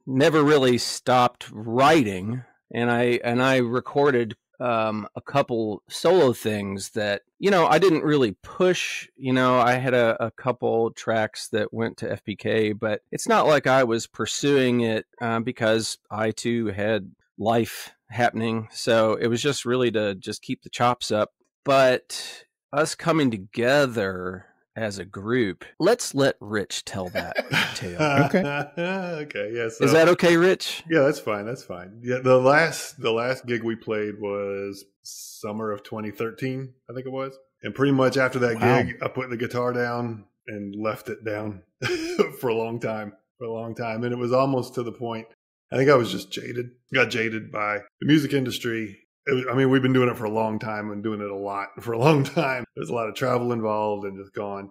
never really stopped writing and I and I recorded um, a couple solo things that you know I didn't really push. You know, I had a, a, couple tracks that went to FPK, but it's not like I was pursuing it um, because I too had life happening. So it was just really to just keep the chops up. But us coming together as a group. Let's let Rich tell that tale. *laughs* okay. okay. Yeah. So, Is that okay, Rich? Yeah, that's fine. That's fine. Yeah. The last the last gig we played was summer of 2013, I think it was. And pretty much after that wow. gig, I put the guitar down and left it down *laughs* for a long time. For a long time, and it was almost to the point. I think I was just jaded. Got jaded by the music industry I mean, we've been doing it for a long time and doing it a lot *laughs* for a long time. There's a lot of travel involved and just gone.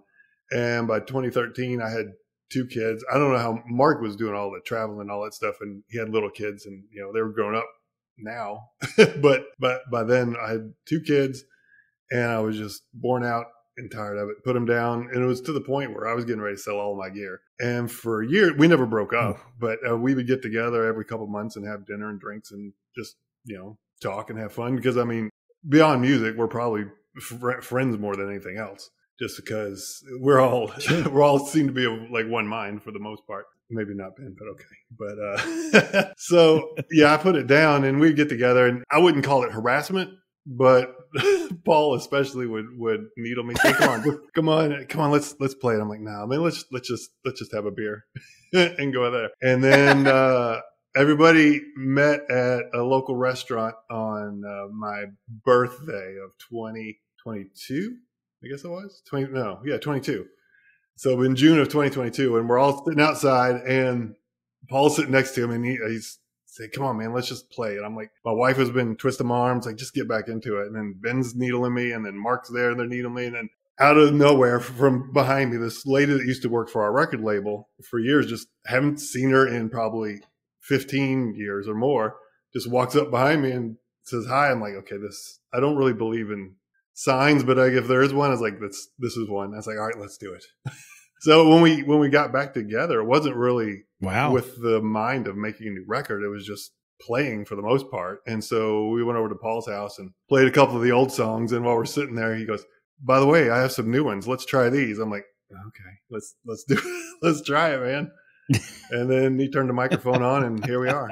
And by 2013, I had two kids. I don't know how Mark was doing all the traveling and all that stuff, and he had little kids, and you know they were grown up now. *laughs* but but by then, I had two kids, and I was just worn out and tired of it. Put them down, and it was to the point where I was getting ready to sell all my gear. And for a year, we never broke up, but uh, we would get together every couple months and have dinner and drinks and just you know talk and have fun because I mean, beyond music, we're probably fr- friends more than anything else. Just because we're all *laughs* we're all seem to be like one mind for the most part. Maybe not Ben, but okay. But uh *laughs* so yeah, I put it down and we'd get together and I wouldn't call it harassment, but *laughs* Paul especially would would needle me. Say, come on, come on, come on, let's let's play it. I'm like, nah, man, let's let's just let's just have a beer and go there. And then uh everybody met at a local restaurant on uh, my birthday of 2022 i guess it was? 20 no yeah 22 so in june of 2022 and we're all sitting outside and paul's sitting next to him and he, he's saying come on man let's just play. And i'm like my wife has been twisting my arms like just get back into it. And then ben's needling me and then mark's there and they're needling me and then out of nowhere from behind me this lady that used to work for our record label for years just haven't seen her in probably 15 years or more, just walks up behind me and says hi. I'm like, okay, this, I don't really believe in signs, but like if there is one, I was like, this, this is one. I was like, all right, let's do it. *laughs* so when we, when we got back together, it wasn't really wow with the mind of making a new record. It was just playing for the most part. And so we went over to Paul's house and played a couple of the old songs. And while we're sitting there, he goes, by the way, I have some new ones. Let's try these. I'm like, okay, let's, let's do, *laughs* it. let's try it, man and then he turned the microphone on, and here we are.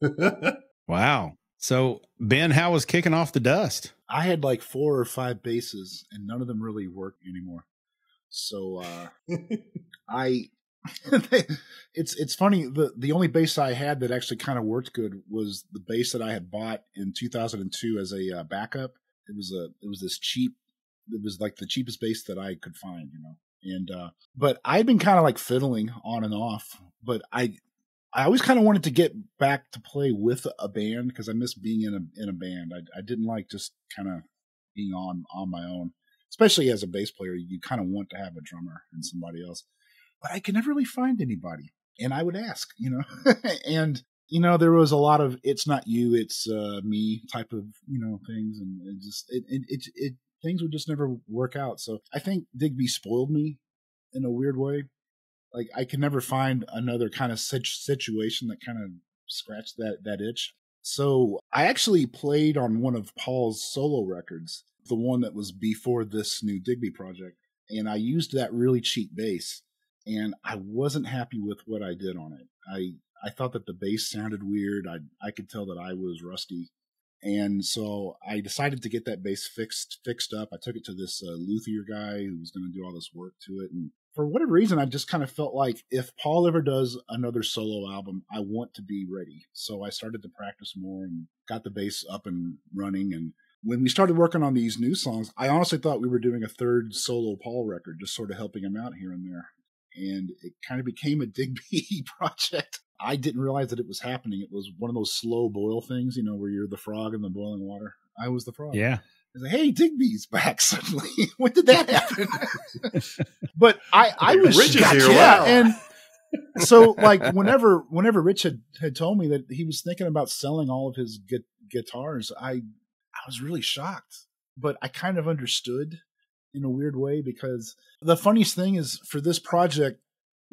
*laughs* wow. So, Ben, how was kicking off the dust? I had like four or five basses, and none of them really work anymore. So, uh, *laughs* I. *laughs* it's it's funny the the only bass I had that actually kind of worked good was the bass that I had bought in 2002 as a uh, backup It was a it was this cheap. It was like the cheapest bass that I could find, you know. And uh but I've been kind of like fiddling on and off. But I I always kind of wanted to get back to play with a band because I miss being in a in a band. I I didn't like just kind of being on on my own, especially as a bass player. You kind of want to have a drummer and somebody else, but I could never really find anybody. And I would ask, you know, *laughs* and you know there was a lot of "it's not you, it's uh, me" type of you know things, and it just it it it things would just never work out. So I think Digby spoiled me in a weird way. Like I could never find another kind of such situation that kind of scratched that that itch. So I actually played on one of Paul's solo records, the one that was before this new Digby project, and I used that really cheap bass, and I wasn't happy with what I did on it. I I thought that the bass sounded weird. I I could tell that I was rusty, and so I decided to get that bass fixed fixed up. I took it to this uh, luthier guy who was going to do all this work to it, and for whatever reason, I just kind of felt like if Paul ever does another solo album, I want to be ready. So I started to practice more and got the bass up and running. And when we started working on these new songs, I honestly thought we were doing a third solo Paul record, just sort of helping him out here and there. And it kind of became a *laughs* Digby project. I didn't realize that it was happening. It was one of those slow boil things, you know, where you're the frog in the boiling water. I was the frog. Yeah. I like, hey, Digby's back *laughs* suddenly. *laughs* when did that happen? *laughs* but I, I was Rich is shocked, here, Yeah, wow. and so like whenever whenever Rich had, had told me that he was thinking about selling all of his gu- guitars, I I was really shocked. But I kind of understood in a weird way because the funniest thing is for this project,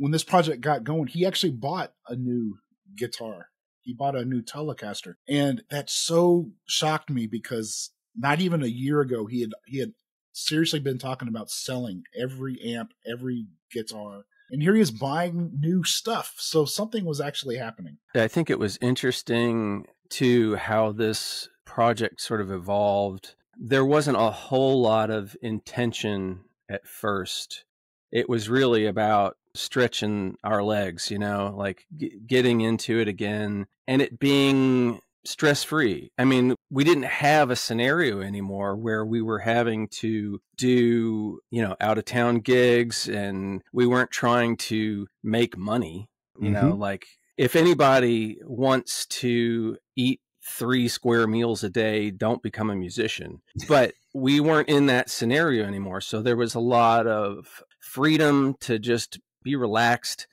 when this project got going, he actually bought a new guitar. He bought a new Telecaster, and that so shocked me because not even a year ago he had he had seriously been talking about selling every amp, every guitar, and here he is buying new stuff. So something was actually happening. I think it was interesting too how this project sort of evolved. There wasn't a whole lot of intention at first. It was really about stretching our legs, you know, like g- getting into it again and it being stress free. I mean, we didn't have a scenario anymore where we were having to do, you know, out of town gigs and we weren't trying to make money, you know, mm-hmm. like if anybody wants to eat three square meals a day, don't become a musician. *laughs* But we weren't in that scenario anymore. So there was a lot of freedom to just be relaxed.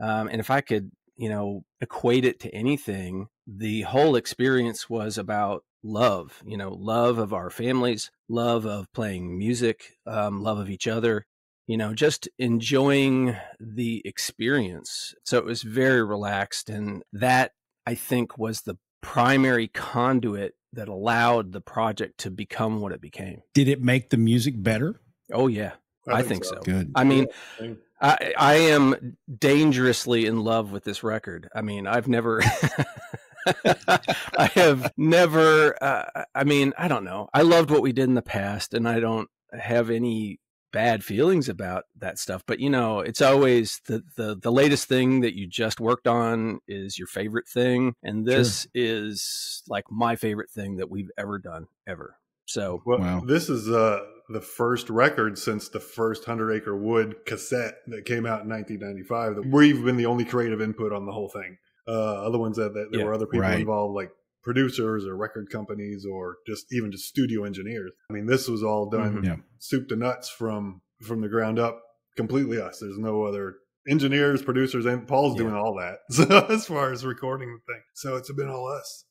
Um, and if I could, you know, equate it to anything, the whole experience was about love, you know, love of our families, love of playing music, um, love of each other, you know, just enjoying the experience. So it was very relaxed. And that, I think, was the primary conduit that allowed the project to become what it became. Did it make the music better? Oh, yeah. I, think, so. Good. I mean, Same. I, I am dangerously in love with this record. I mean, I've never, *laughs* I have never, uh, I mean, I don't know. I loved what we did in the past and I don't have any bad feelings about that stuff. But you know, it's always the, the, the latest thing that you just worked on is your favorite thing. And this is like my favorite thing that we've ever done ever. So Well, Wow. this is uh, the first record since the first Hundred Acre Wood cassette that came out in 1995. That we've been the only creative input on the whole thing. Uh, other ones that, that there Yeah, were other people right. involved, like producers or record companies or just even just studio engineers. I mean, this was all done Mhm. Yeah. soup to nuts from from the ground up, completely us. There's no other engineers, producers, and Paul's doing all that. *laughs* So as far as recording the thing, so it's been all us.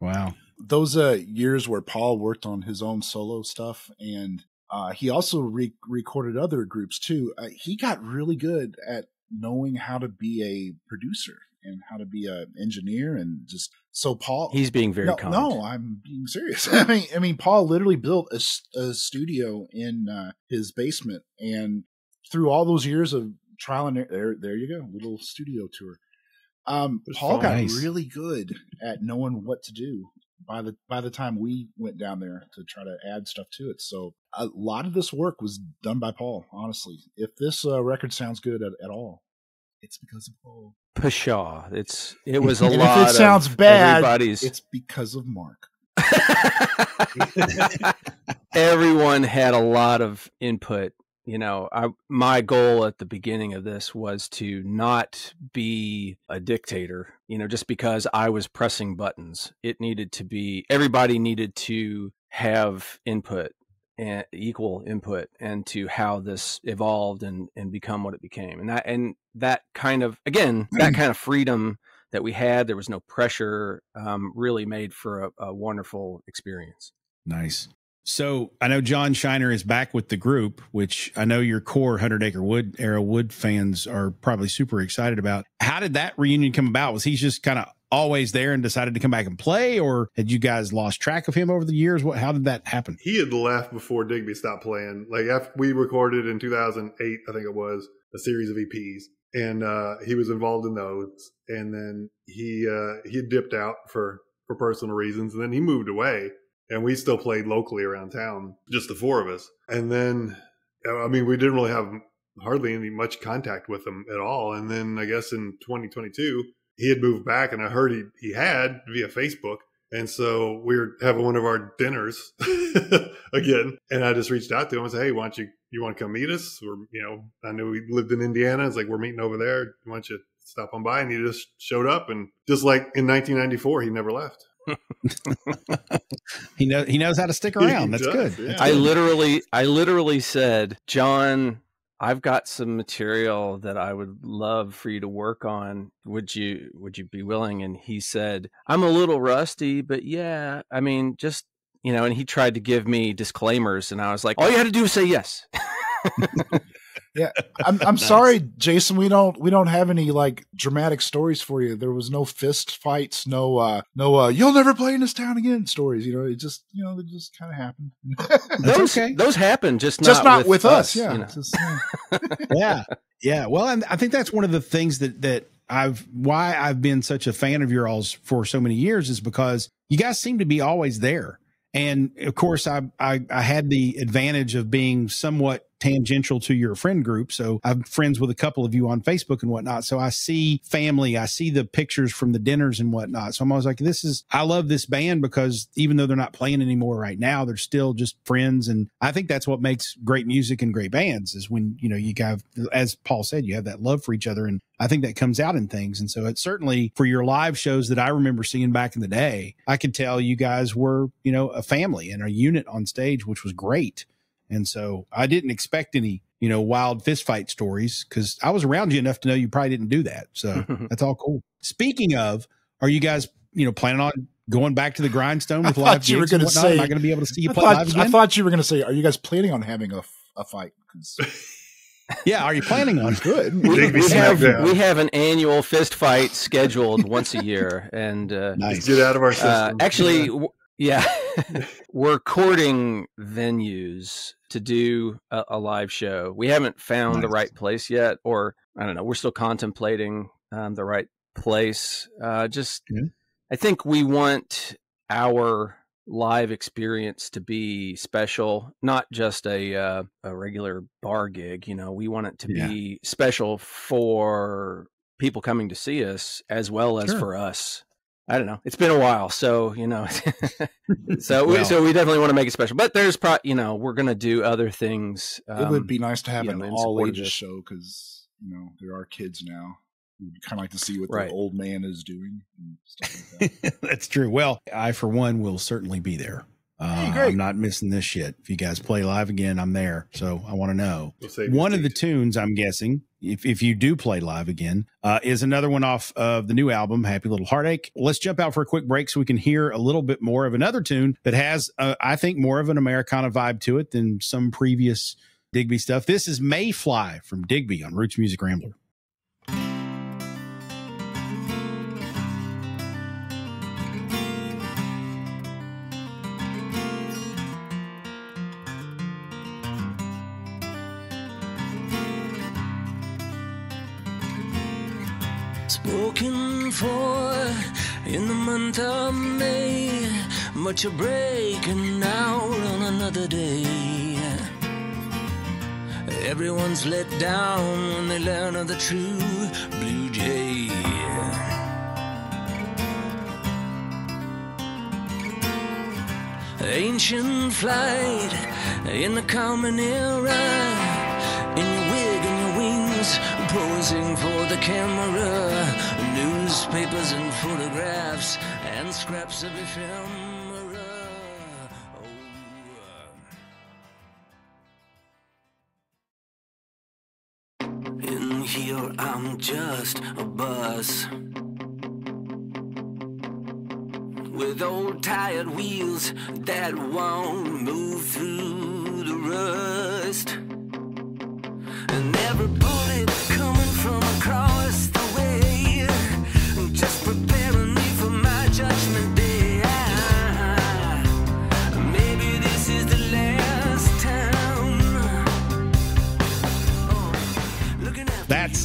Wow. Those uh years where Paul worked on his own solo stuff and uh he also re- recorded other groups too. Uh, he got really good at knowing how to be a producer and how to be an engineer and just so Paul he's being very no, kind. no, I'm being serious. *laughs* I mean, I mean, Paul literally built a studio in uh, his basement, and through all those years of trial and error, there, there you go, little studio tour. Um, Paul got nice. really good at knowing what to do by the by the time we went down there to try to add stuff to it. So a lot of this work was done by Paul. Honestly, if this uh, record sounds good at, at all, it's because of Paul. Pshaw. It's it was a *laughs* lot. if it sounds of bad, everybody's It's because of Mark. *laughs* *laughs* Everyone had a lot of input. You know, I my goal at the beginning of this was to not be a dictator, you know, just because I was pressing buttons. It needed to be everybody needed to have input and equal input into how this evolved and and become what it became. And that and that kind of again, that *clears throat* kind of freedom that we had, there was no pressure, um, really made for a, a wonderful experience. Nice. So I know John Shiner is back with the group, which I know your core Hundred Acre Wood Era Wood fans are probably super excited about. How did that reunion come about? Was he just kind of always there and decided to come back and play, or had you guys lost track of him over the years? What? How did that happen? He had left before Digby stopped playing. Like after we recorded in 2008, I think it was a series of EPs, and uh, he was involved in those. And then he uh, he dipped out for for personal reasons, and then he moved away and we still played locally around town, just the four of us. And then, I mean, we didn't really have hardly any much contact with him at all. And then I guess in 2022, he had moved back, and I heard he he had via Facebook. And so we were having one of our dinners *laughs* again, and I just reached out to him and said, "Hey, why don't you you want to come meet us? We're you know I knew we lived in Indiana. It's like we're meeting over there. Why don't you stop on by?" And he just showed up, and just like in 1994, he never left. *laughs* he knows he knows how to stick around. That's does, good. yeah. That's I good. literally, I literally said, John, I've got some material that I would love for you to work on. Would you, would you be willing? And he said, I'm a little rusty, but yeah, I mean, just, you know, and he tried to give me disclaimers and I was like, all you had to do is say yes. *laughs* *laughs* I'm I'm sorry, Jason. We don't we don't have any like dramatic stories for you. There was no fist fights, no uh no uh you'll never play in this town again stories. You know, it just you know, it just kind of happened. *laughs* Those, okay. those happen, just not, just not with, with, us, yeah. you know. Just, yeah. *laughs* yeah, yeah. Well, and I think that's one of the things that that I've why I've been such a fan of your all's for so many years is because you guys seem to be always there. And of course, I, I I had the advantage of being somewhat tangential to your friend group. So I'm friends with a couple of you on Facebook and whatnot. So I see family, I see the pictures from the dinners and whatnot. So I'm always like, this is, I love this band because even though they're not playing anymore right now, they're still just friends. And I think that's what makes great music and great bands is when, you know, you have, as Paul said, you have that love for each other. And I think that comes out in things. And so it's certainly for your live shows that I remember seeing back in the day, I could tell you guys were, you know, a family and a unit on stage, which was great. And so I didn't expect any, you know, wild fist fight stories because I was around you enough to know you probably didn't do that. So *laughs* that's all cool. Speaking of, are you guys, you know, planning on going back to the grindstone I with live thought you were and gonna whatnot? say- Am I going to be able to see you I play live again? I thought you were going to say, "Are you guys planning on having a fight?" 'Cause- yeah, are you planning on? Good. We, we have Smackdown. we have an annual fist fight scheduled once a year, and uh, Nice. Get out of our system. Uh, actually, w- yeah, *laughs* we're courting venues to do a, a live show. We haven't found the right place yet, or I don't know. We're still contemplating um, the right place. Uh, just, Yeah. I think we want our live experience to be special, not just a uh, a regular bar gig. You know, we want it to Yeah. be special for people coming to see us as well as Sure. for us. I don't know. It's been a while, so you know. *laughs* *laughs* so we, so we definitely want to make it special. But there's pro, you know, we're gonna do other things. it would um, be nice to have an know, all ages show because you know there are kids now. We'd kind of like to see what Right. the old man is doing and stuff like that. *laughs* That's true. Well, I, for one, will certainly be there. Uh, Hey. I'm not missing this shit. If you guys play live again, I'm there. So I want to know. We'll One of the tunes, I'm guessing, if, if you do play live again, uh, is another one off of the new album, Happy Little Heartbreak. Let's jump out for a quick break so we can hear a little bit more of another tune that has, uh, I think, more of an Americana vibe to it than some previous Digby stuff. This is Mayfly from Digby on Roots Music Rambler. For in the month of May, but you're breaking out on another day. Everyone's let down when they learn of the true blue jay. Ancient flight in the common era. In your wig and your wings, posing for the camera. Newspapers and photographs and scraps of ephemera. Oh. In here, I'm just a bus. With old tired wheels that won't move through the rust. And every bullet coming from across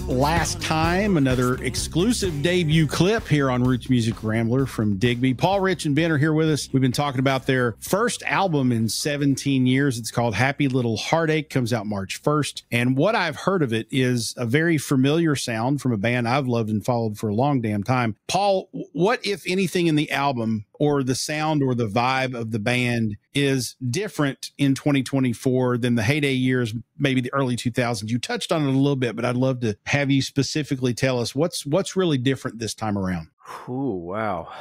last time. Another exclusive debut clip here on Roots Music Rambler from Digby. Paul, Rich, and Ben are here with us. We've been talking about their first album in 17 years. It's called Happy Little Heartbreak. Comes out March 1st. And what I've heard of it is a very familiar sound from a band I've loved and followed for a long damn time. Paul, what if anything in the album or the sound or the vibe of the band is different in 2024 than the heyday years, maybe the early 2000s. You touched on it a little bit, but I'd love to have you specifically tell us what's what's really different this time around. Ooh, wow.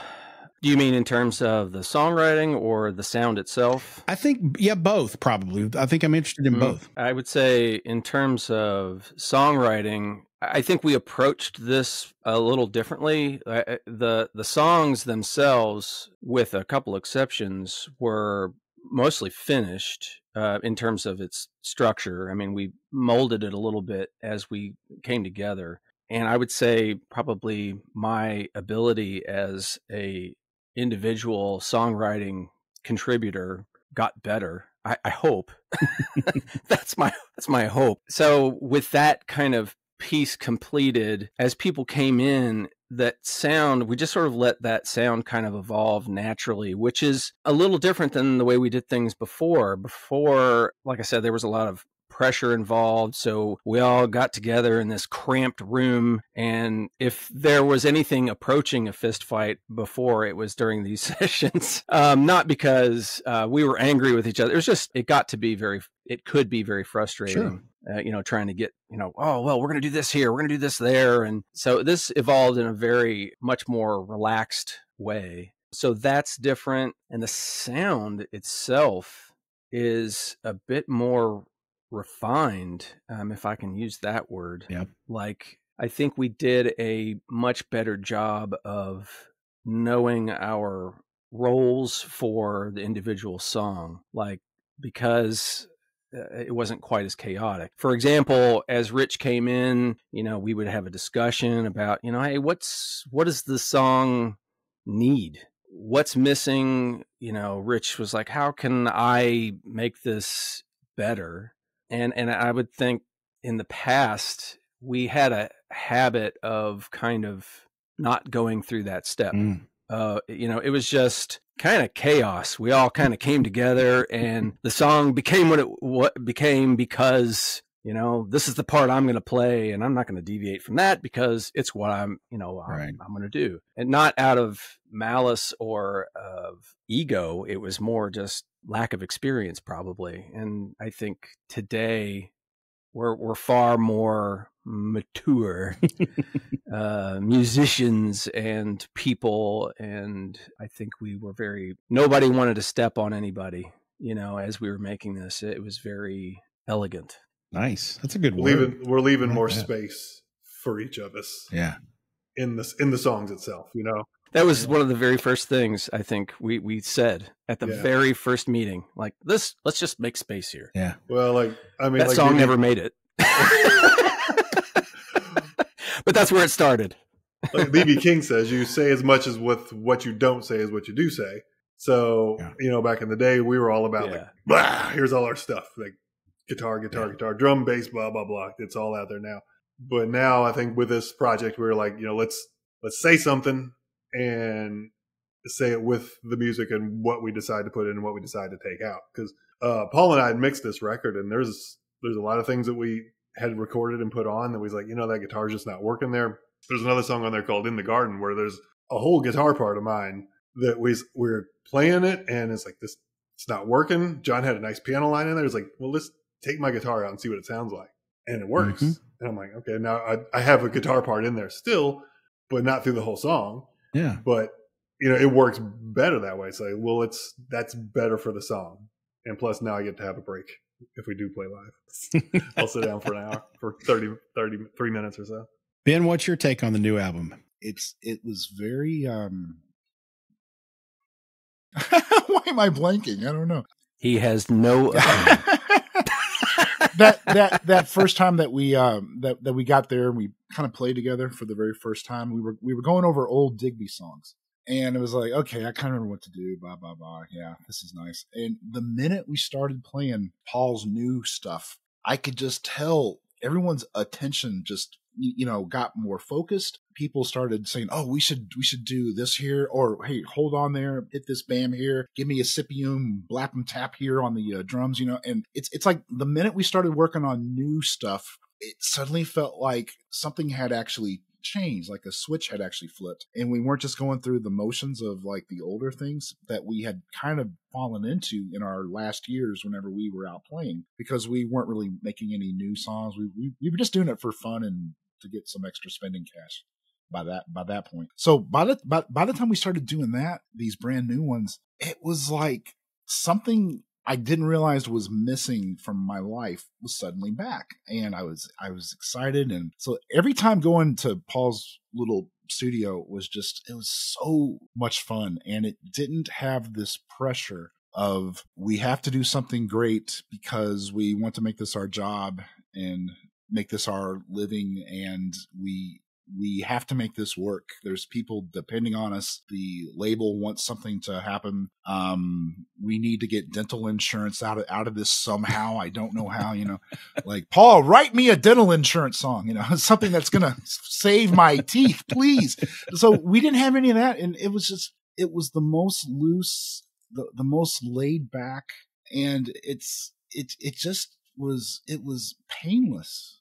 Do you mean in terms of the songwriting or the sound itself? I think yeah, both probably. I think I'm interested in Mm, both. I would say in terms of songwriting, I think we approached this a little differently. The The songs themselves, with a couple exceptions, were mostly finished uh, in terms of its structure. I mean, we molded it a little bit as we came together, and I would say probably my ability as a individual songwriting contributor got better. I, I hope. *laughs* *laughs* that's my that's my hope. So with that kind of piece completed, as people came in, that sound we just sort of let that sound kind of evolve naturally, which is a little different than the way we did things before. Before, like I said, there was a lot of pressure involved. So we all got together in this cramped room. And if there was anything approaching a fist fight before, it was during these *laughs* sessions. Um, not because uh, we were angry with each other. It was just, it got to be very, it could be very frustrating. Uh, you know, trying to get, you know, oh, well, we're going to do this here, we're going to do this there. And so this evolved in a very much more relaxed way. So that's different. And the sound itself is a bit more refined, um, if I can use that word. Yep. Like, I think we did a much better job of knowing our roles for the individual song. Like, because uh, it wasn't quite as chaotic. For example, as Rich came in, you know, we would have a discussion about, you know, hey, what's what does the song need? What's missing? You know, Rich was like, how can I make this better? And and I would think in the past we had a habit of kind of not going through that step Mm. Uh, you know, it was just kind of chaos. We all kind of came together, and the song became what it what became because you know this is the part I'm going to play, and I'm not going to deviate from that because it's what I'm you know I'm, Right. I'm going to do, and not out of malice or of ego. It was more just lack of experience, probably. And I think today we're we're far more mature *laughs* uh, musicians and people, and I think we were very. Nobody wanted to step on anybody. You know, as we were making this, it was very elegant. Nice. That's a good word. leaving we're leaving like more that. space for each of us Yeah. in this in the songs itself. You know, That was one of the very first things I think we we said at the Yeah. very first meeting. Like this, let's just make space here. Yeah. well, like I mean, that like song never made it. *laughs* but that's where it started. like BB King says, you say as much as with what you don't say is what you do say. So Yeah. you know, back in the day, we were all about like, Yeah. blah, here's all our stuff, like guitar, guitar, Yeah. guitar, drum, bass, blah blah blah. It's all out there now. But now, I think with this project, we were like, you know, let's let's say something and say it with the music and what we decide to put in and what we decide to take out. Because uh, Paul and I had mixed this record, and there's there's a lot of things that we had recorded and put on that was like, you know, that guitar's just not working there. There's another song on there called "In the Garden" where there's a whole guitar part of mine that we we're playing it, and it's like this it's not working. John had a nice piano line in there. It's like, well, let's take my guitar out and see what it sounds like. And it works. Mhm. And I'm like, okay, now I, I have a guitar part in there still, but not through the whole song. Yeah. But you know, it works better that way. So well, it's that's better for the song. And plus now I get to have a break if we do play live. *laughs* I'll sit down for an hour for 30, 30 three minutes or so. Ben, what's your take on the new album? It's it was very um *laughs* why am I blanking? I don't know. He has no. *laughs* that that that first time that we um that that we got there and we kind of played together for the very first time, we were we were going over old Digby songs. And it was like, okay, I kind of remember what to do. Blah blah blah. Yeah, this is nice. And the minute we started playing Paul's new stuff, I could just tell everyone's attention just you know got more focused. People started saying, "Oh, we should we should do this here," or "Hey, hold on there, hit this bam here, give me a sipium, blap and tap here on the uh, drums," you know. And it's it's like the minute we started working on new stuff, it suddenly felt like something had actually changed, like a switch had actually flipped, and we weren't just going through the motions of like the older things that we had kind of fallen into in our last years whenever we were out playing because we weren't really making any new songs. We we, we were just doing it for fun and to get some extra spending cash by that by that point. So by the by, by the time we started doing that, these brand new ones, it was like something I didn't realize was missing from my life was suddenly back, and I was I was excited, and so every time going to Paul's little studio was just it was so much fun, and it didn't have this pressure of we have to do something great because we want to make this our job and make this our living and we we have to make this work. There's people depending on us. The label wants something to happen. Um we need to get dental insurance out of out of this somehow. I don't know how you know. *laughs* Like paul write me a dental insurance song you know *laughs* something that's gonna save my teeth please. So we didn't have any of that and it was just it was the most loose the, the most laid back and it's it it just was it was painless.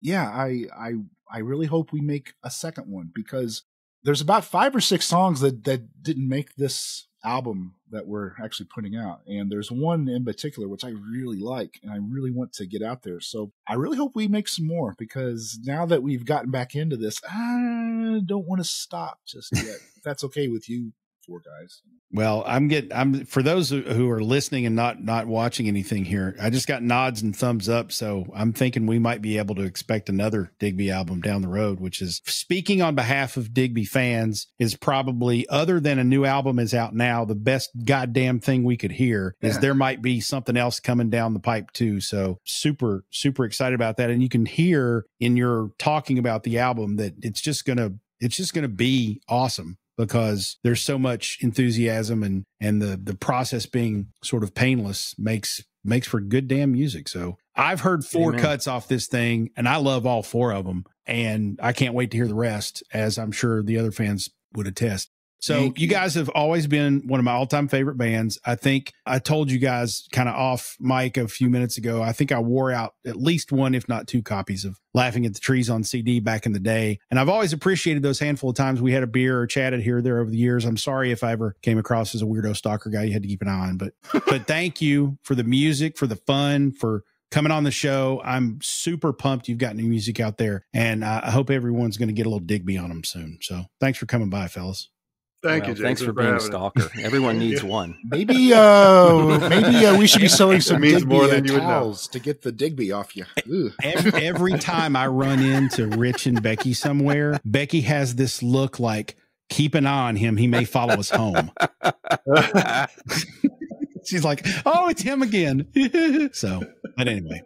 Yeah i i i really hope we make a second one because there's about five or six songs that that didn't make this album that we're actually putting out. And there's one in particular which i really like and i really want to get out there. So i really hope we make some more because now that we've gotten back into this i don't want to stop just yet. *laughs* If that's okay with you four guys Well, I'm getting. I'm for those who- who are listening and not not watching anything here. I just got nods and thumbs up, so I'm thinking we might be able to expect another Digby album down the road. Which is speaking on behalf of Digby fans, is probably other than a new album is out now, the best goddamn thing we could hear is there might be something else coming down the pipe too. So super super excited about that, and you can hear in your talking about the album that it's just gonna it's just gonna be awesome because there's so much enthusiasm and and the the process being sort of painless makes makes for good damn music. So I've heard four Amen. cuts off this thing and I love all four of them and I can't wait to hear the rest as I'm sure the other fans would attest. So you you. guys have always been one of my all-time favorite bands. I think I told you guys kind of off mic a few minutes ago. I think I wore out at least one, if not two copies of Laughing at the Trees on CD back in the day. And I've always appreciated those handful of times we had a beer or chatted here or there over the years. I'm sorry if I ever came across as a weirdo stalker guy you had to keep an eye on, but *laughs* but thank you for the music, for the fun, for coming on the show. I'm super pumped you've got new music out there, and I I hope everyone's going to get a little Digby on them soon. So thanks for coming by, fellas. Thank Well, you, Jason, Thanks for being a having us. stalker. Everyone *laughs* needs Yeah. one. maybe uh maybe uh, we should be *laughs* selling some means digby more uh, than you would towels to get the digby off you Every, every time I run into Rich and Becky somewhere, Becky has this look like, keep an eye on him. He may follow us home. *laughs* She's like, oh, it's him again. *laughs* so, but anyway,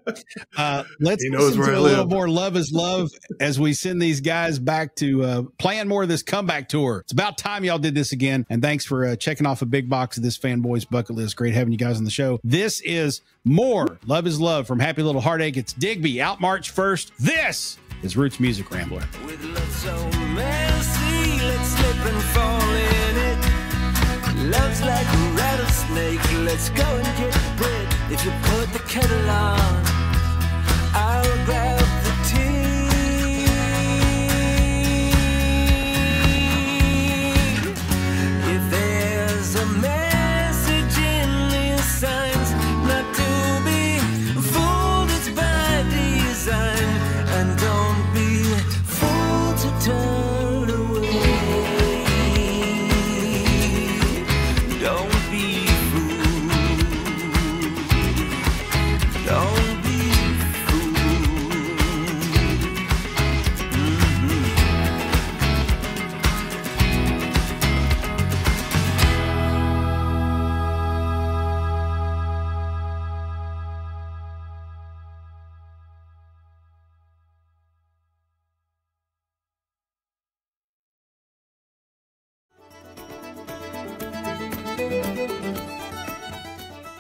uh, let's He knows listen where to I a little more love is love as we send these guys back to uh, plan more of this comeback tour. It's about time y'all did this again. And thanks for uh, checking off a big box of this fanboys bucket list. Great having you guys on the show. This is more love is love from Happy Little Heartbreak. It's Digby out March 1st. This is Roots Music Rambler. Love's like a rattlesnake, let's go and get bit. If you put the kettle on, I'll grab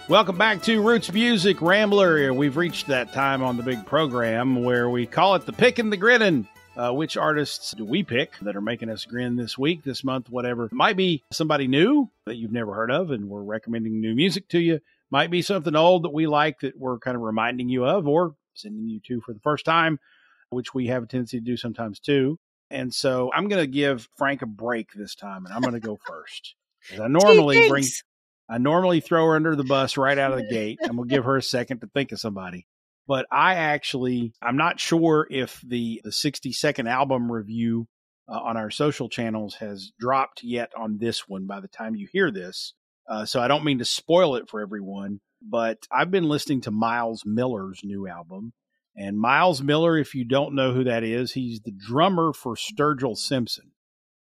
Welcome back to Roots Music Rambler. We've reached that time on the big program where we call it the pick and the grinning. Uh, which artists do we pick that are making us grin this week, this month, whatever? Might be somebody new that you've never heard of, and we're recommending new music to you. Might be something old that we like that we're kind of reminding you of, or sending you to for the first time, which we have a tendency to do sometimes too. And so I'm going to give Frank a break this time, and I'm going to go *laughs* first. I normally bring. I normally throw her under the bus right out of the *laughs* gate. I'm gonna give her a second to think of somebody. But I actually, I'm not sure if the the 60 second album review uh, on our social channels has dropped yet on this one. By the time you hear this, uh, so I don't mean to spoil it for everyone. But I've been listening to Miles Miller's new album, and Miles Miller, if you don't know who that is, he's the drummer for Sturgill Simpson.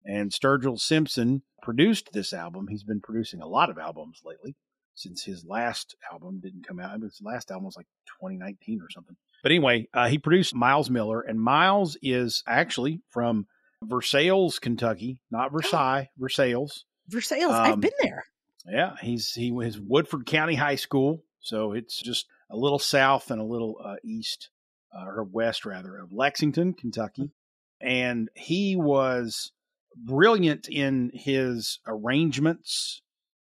And Sturgill Simpson produced this album. He's been producing a lot of albums lately since his last album didn't come out. His last album was like 2019 or something. But anyway, uh, he produced Miles Miller, and Miles is actually from Versailles, Kentucky, not Versailles, Versailles. Versailles. I've Um, been there. Yeah, he's he was Woodford County High School, so it's just a little south and a little uh, east uh, or west rather of Lexington, Kentucky, and he was brilliant in his arrangements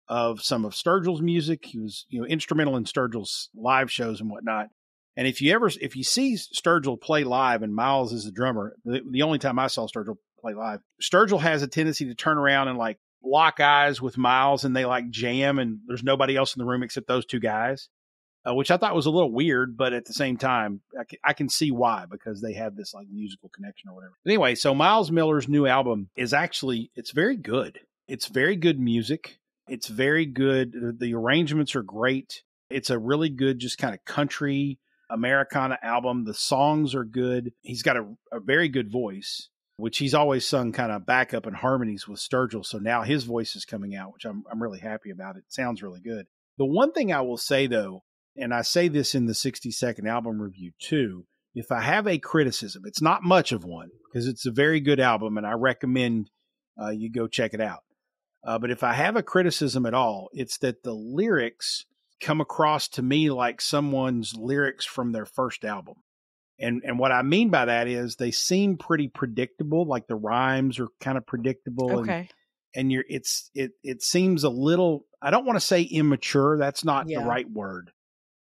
of some of Sturgill's music. He was you know instrumental in Sturgill's live shows and whatnot. And if you ever if you see Sturgill play live and Miles is the drummer, the, the only time I saw Sturgill play live, Sturgill has a tendency to turn around and like lock eyes with Miles and they like jam and there's nobody else in the room except those two guys, uh, which I thought was a little weird, but at the same time, I can, see why because they have this like musical connection or whatever. Anyway, so Miles Miller's new album is actually it's very good. It's very good music. It's very good. The, the arrangements are great. It's a really good, just kind of country Americana album. The songs are good. He's got a, a very good voice which he's always sung kind of backup and harmonies with Sturgill. So now his voice is coming out, which I'm I'm really happy about. It sounds really good. The one thing I will say though, and I say this in the 60 second album review too, if I have a criticism, it's not much of one because it's a very good album and I recommend uh, you go check it out. Uh, but if I have a criticism at all, it's that the lyrics come across to me like someone's lyrics from their first album. And and what I mean by that is they seem pretty predictable, like the rhymes are kind of predictable and Okay. and you're it's it it seems a little I don't want to say immature, that's not Yeah. the right word,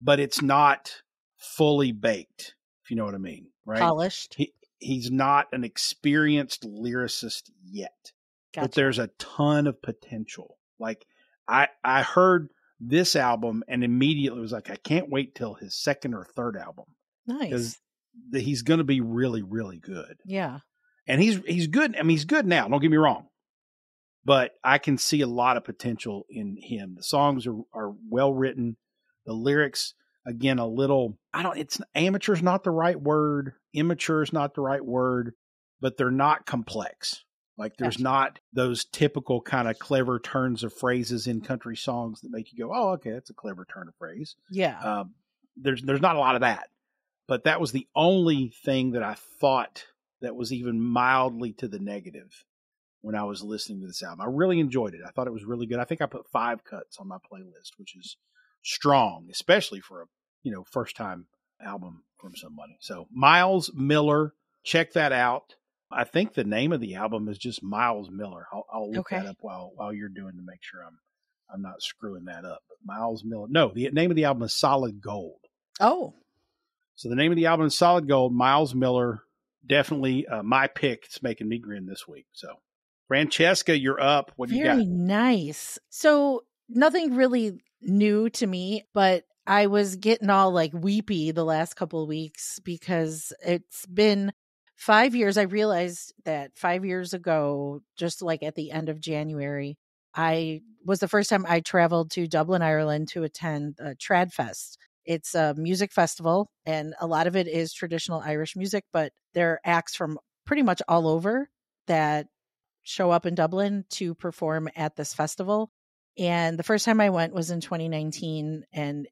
but it's not fully baked, if you know what I mean, right? Polished. He he's not an experienced lyricist yet Gotcha. but there's a ton of potential. Like I I heard this album and immediately was like, I can't wait till his second or third album nice. because he's going to be really really good. Yeah. And he's he's good. I mean, he's good now. Don't get me wrong, but I can see a lot of potential in him. The songs are are well written. The lyrics again a little I don't it's amateur's not the right word. Immature is not the right word, but they're not complex. Like there's Gotcha. not those typical kind of clever turns of phrases in country songs that make you go, "Oh, okay, that's a clever turn of phrase." Yeah. Um, there's there's not a lot of that, but that was the only thing that I thought that was even mildly to the negative when I was listening to this album. I really enjoyed it. I thought it was really good. I think I put five cuts on my playlist, which is strong, especially for a you know first time album from somebody. So Miles Miller, check that out. I think the name of the album is just Miles Miller. I'll, I'll look that up while while you're doing to make sure I'm I'm not screwing that up. But Miles Miller. No, the name of the album is Solid Gold. oh, So the name of the album is Solid Gold. Miles Miller, definitely uh, my pick. It's making me grin this week. So, Francesca, you're up. What do you very got? nice. So nothing really new to me, but I was getting all like weepy the last couple of weeks because it's been five years. I realized that five years ago, just like at the end of January, I was the first time I traveled to Dublin, Ireland to attend uh, Tradfest. It's a music festival, and a lot of it is traditional Irish music, but there are acts from pretty much all over that show up in Dublin to perform at this festival. And the first time I went was in 2019. And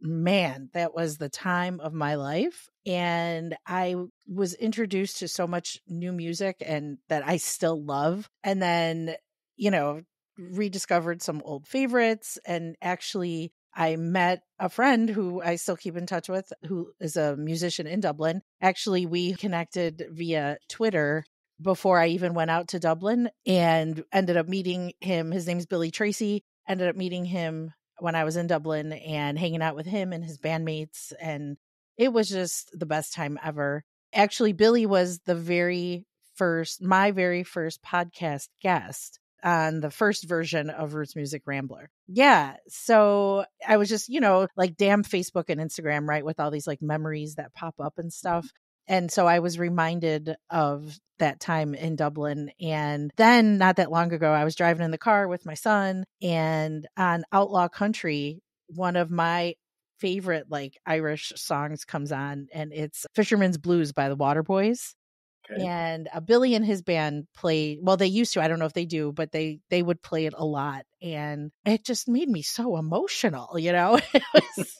man, that was the time of my life. And I was introduced to so much new music and that I still love. And then, you know, rediscovered some old favorites. And actually, I met a friend who I still keep in touch with, who is a musician in Dublin. Actually, we connected via Twitter before I even went out to Dublin and ended up meeting him. His name's Billy Tracy. Ended up meeting him when I was in Dublin and hanging out with him and his bandmates. And it was just the best time ever. Actually, Billy was the very first, my very first podcast guest on the first version of Roots Music Rambler. Yeah. So I was just, you know, like damn Facebook and Instagram, right? With all these like memories that pop up and stuff. And so I was reminded of that time in Dublin. And then, not that long ago, I was driving in the car with my son, and on Outlaw Country, one of my favorite like Irish songs comes on, and it's Fisherman's Blues by the Waterboys. Okay. And uh, Billy and his band play. Well, they used to. I don't know if they do, but they they would play it a lot, and it just made me so emotional. You know, *laughs* it was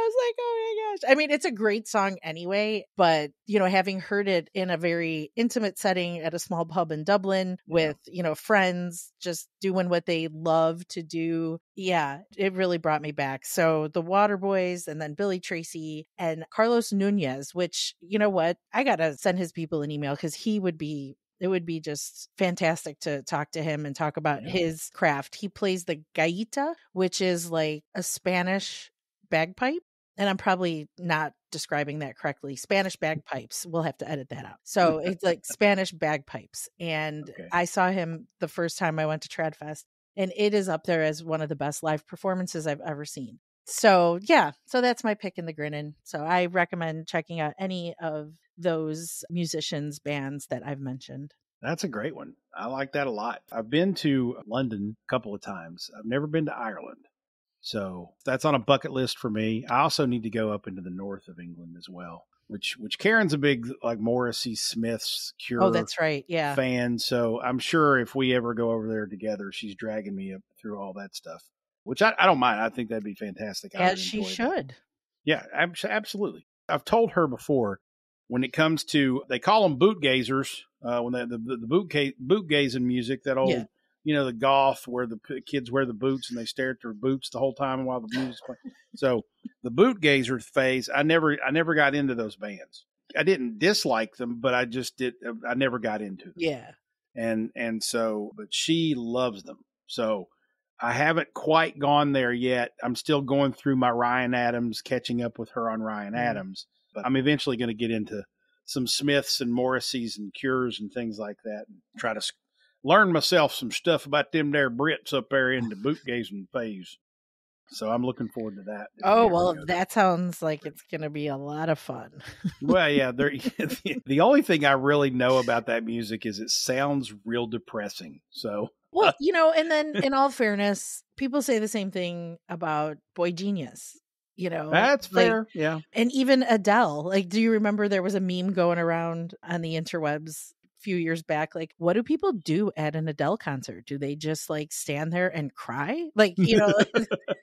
was like, oh my gosh. I mean, it's a great song anyway, but, you know, having heard it in a very intimate setting at a small pub in Dublin with, you know, friends just doing what they love to do. Yeah, it really brought me back. So the Waterboys and then Billy Tracy and Carlos Nunez, which, you know what? I got to send his people an email because he would be it would be just fantastic to talk to him and talk about yeah. his craft. He plays the gaita, which is like a Spanish bagpipe and I'm probably not describing that correctly. Spanish mm. bagpipes. We'll have to edit that out. So *laughs* it's like Spanish bagpipes. And okay. I saw him the first time I went to Tradfest, and it is up there as one of the best live performances I've ever seen. So yeah, so that's my pick in the grinning. So I recommend checking out any of those musicians bands that I've mentioned. That's a great one. I like that a lot. I've been to London a couple of times. I've never been to Ireland. So that's on a bucket list for me. I also need to go up into the north of England as well, which which Karen's a big like Morrissey Smith's Cure. Oh, that's right. Yeah. Fan. So I'm sure if we ever go over there together, she's dragging me up through all that stuff, which I, I don't mind. I think that'd be fantastic. As she should. That. Yeah, absolutely. I've told her before when it comes to they call them boot gazers uh, when they, the the, the boot ga- boot gazing music that old. Yeah you know, the goth where the kids wear the boots and they stare at their boots the whole time while the music's playing. So the boot gazer phase, I never, I never got into those bands. I didn't dislike them, but I just did. I never got into them. Yeah. And and so, but she loves them. So I haven't quite gone there yet. I'm still going through my Ryan Adams, catching up with her on Ryan mm-hmm. Adams. But I'm eventually going to get into some Smiths and Morrisseys and Cures and things like that, and try to learned myself some stuff about them there Brits up there in the bootgazing phase. So I'm looking forward to that. Oh well, that sounds like it's going to be a lot of fun. well, yeah. *laughs* *laughs* the only thing I really know about that music is it sounds real depressing. So well, uh you know, and then in all fairness, people say the same thing about boygenius. You know, that's like, fair. Yeah. And even Adele. Like, do you remember there was a meme going around on the interwebs few years back like what do people do at an Adele concert? Do they just like stand there and cry? Like, you know,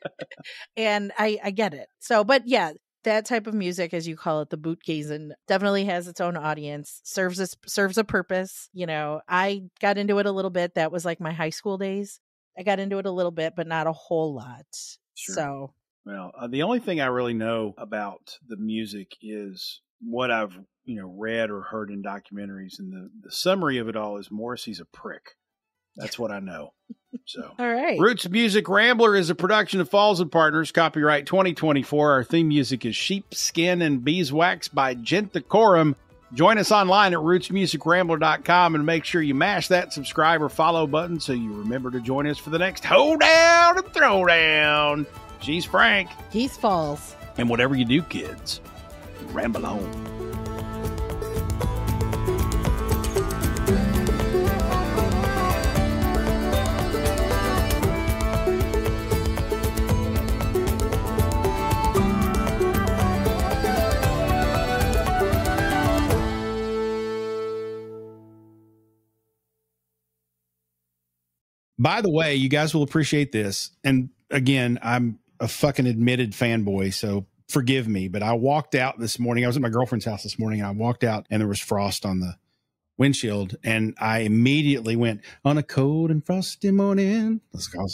*laughs* and I I get it. So, but yeah, that type of music as you call it the boot gazing definitely has its own audience serves a, serves a purpose you know i got into it a little bit that was like my high school days i got into it a little bit but not a whole lot sure. so well uh, the only thing i really know about the music is what i've you know read or heard in documentaries, and the the summary of it all is Morrissey's a prick. That's what I know. So, *laughs* all right. Roots Music Rambler is a production of Falls and Partners, copyright 2024. Our theme music is Sheepskin and Beeswax by Gentacorum. Join us online at rootsmusicrambler.com and make sure you mash that subscribe or follow button so you remember to join us for the next hold down and throwdown. She's Frank. He's Falls. And whatever you do, kids, ramble on. By the way, you guys will appreciate this. And again, I'm a fucking admitted fanboy, so forgive me. But I walked out this morning. I was at my girlfriend's house this morning. And I walked out and there was frost on the windshield, and I immediately went on a cold and frosty morning. Let's go.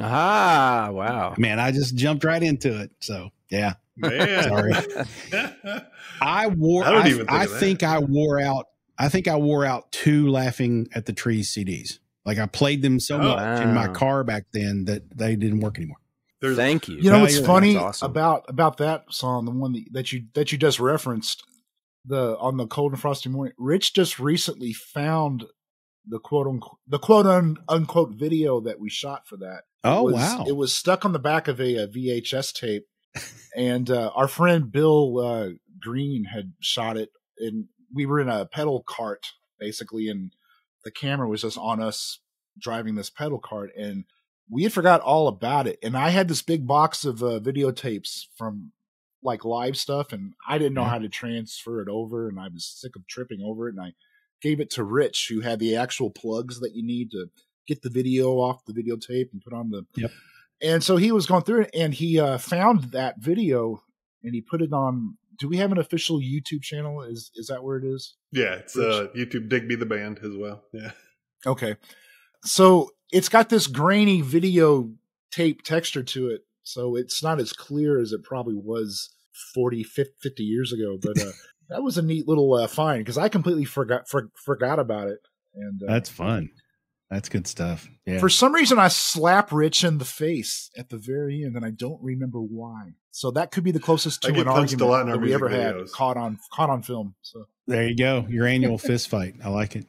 Ah, wow. Man, I just jumped right into it. So yeah, Man. Sorry. *laughs* I wore. I don't I, even think I think I wore out. I think I wore out two laughing at the trees CDs. Like I played them so Oh. much in my car back then that they didn't work anymore. There's, Thank you. You know No, what's funny awesome. about about that song, the one that, that you that you just referenced, the on the cold and frosty morning. Rich just recently found the quote unquote the quote un, unquote video that we shot for that. Oh It was- wow! It was stuck on the back of a, a VHS tape, and uh, our friend Bill uh, Green had shot it, and we were in a pedal cart basically, and the camera was just on us driving this pedal cart, and we had forgot all about it. And I had this big box of uh, videotapes from like live stuff, and I didn't know Yeah. how to transfer it over, and I was sick of tripping over it, and I gave it to Rich, who had the actual plugs that you need to get the video off the videotape and put on the Yep. and so he was going through it and he uh, found that video and he put it on do we have an official youtube channel is is that where it is yeah, it's uh, YouTube Digby the band as well. Yeah. okay so it's got this grainy video tape texture to it so it's not as clear as it probably was 40 50 50 years ago but uh, *laughs* that was a neat little uh, find because i completely forgot for, forgot about it and uh, That's fun. That's good stuff. Yeah. For some reason, I slap Rich in the face at the very end, and I don't remember why. So that could be the closest to an punched a argument lot that we music ever had caught on caught on film. So there you go. Your annual *laughs* fist fight. I like it.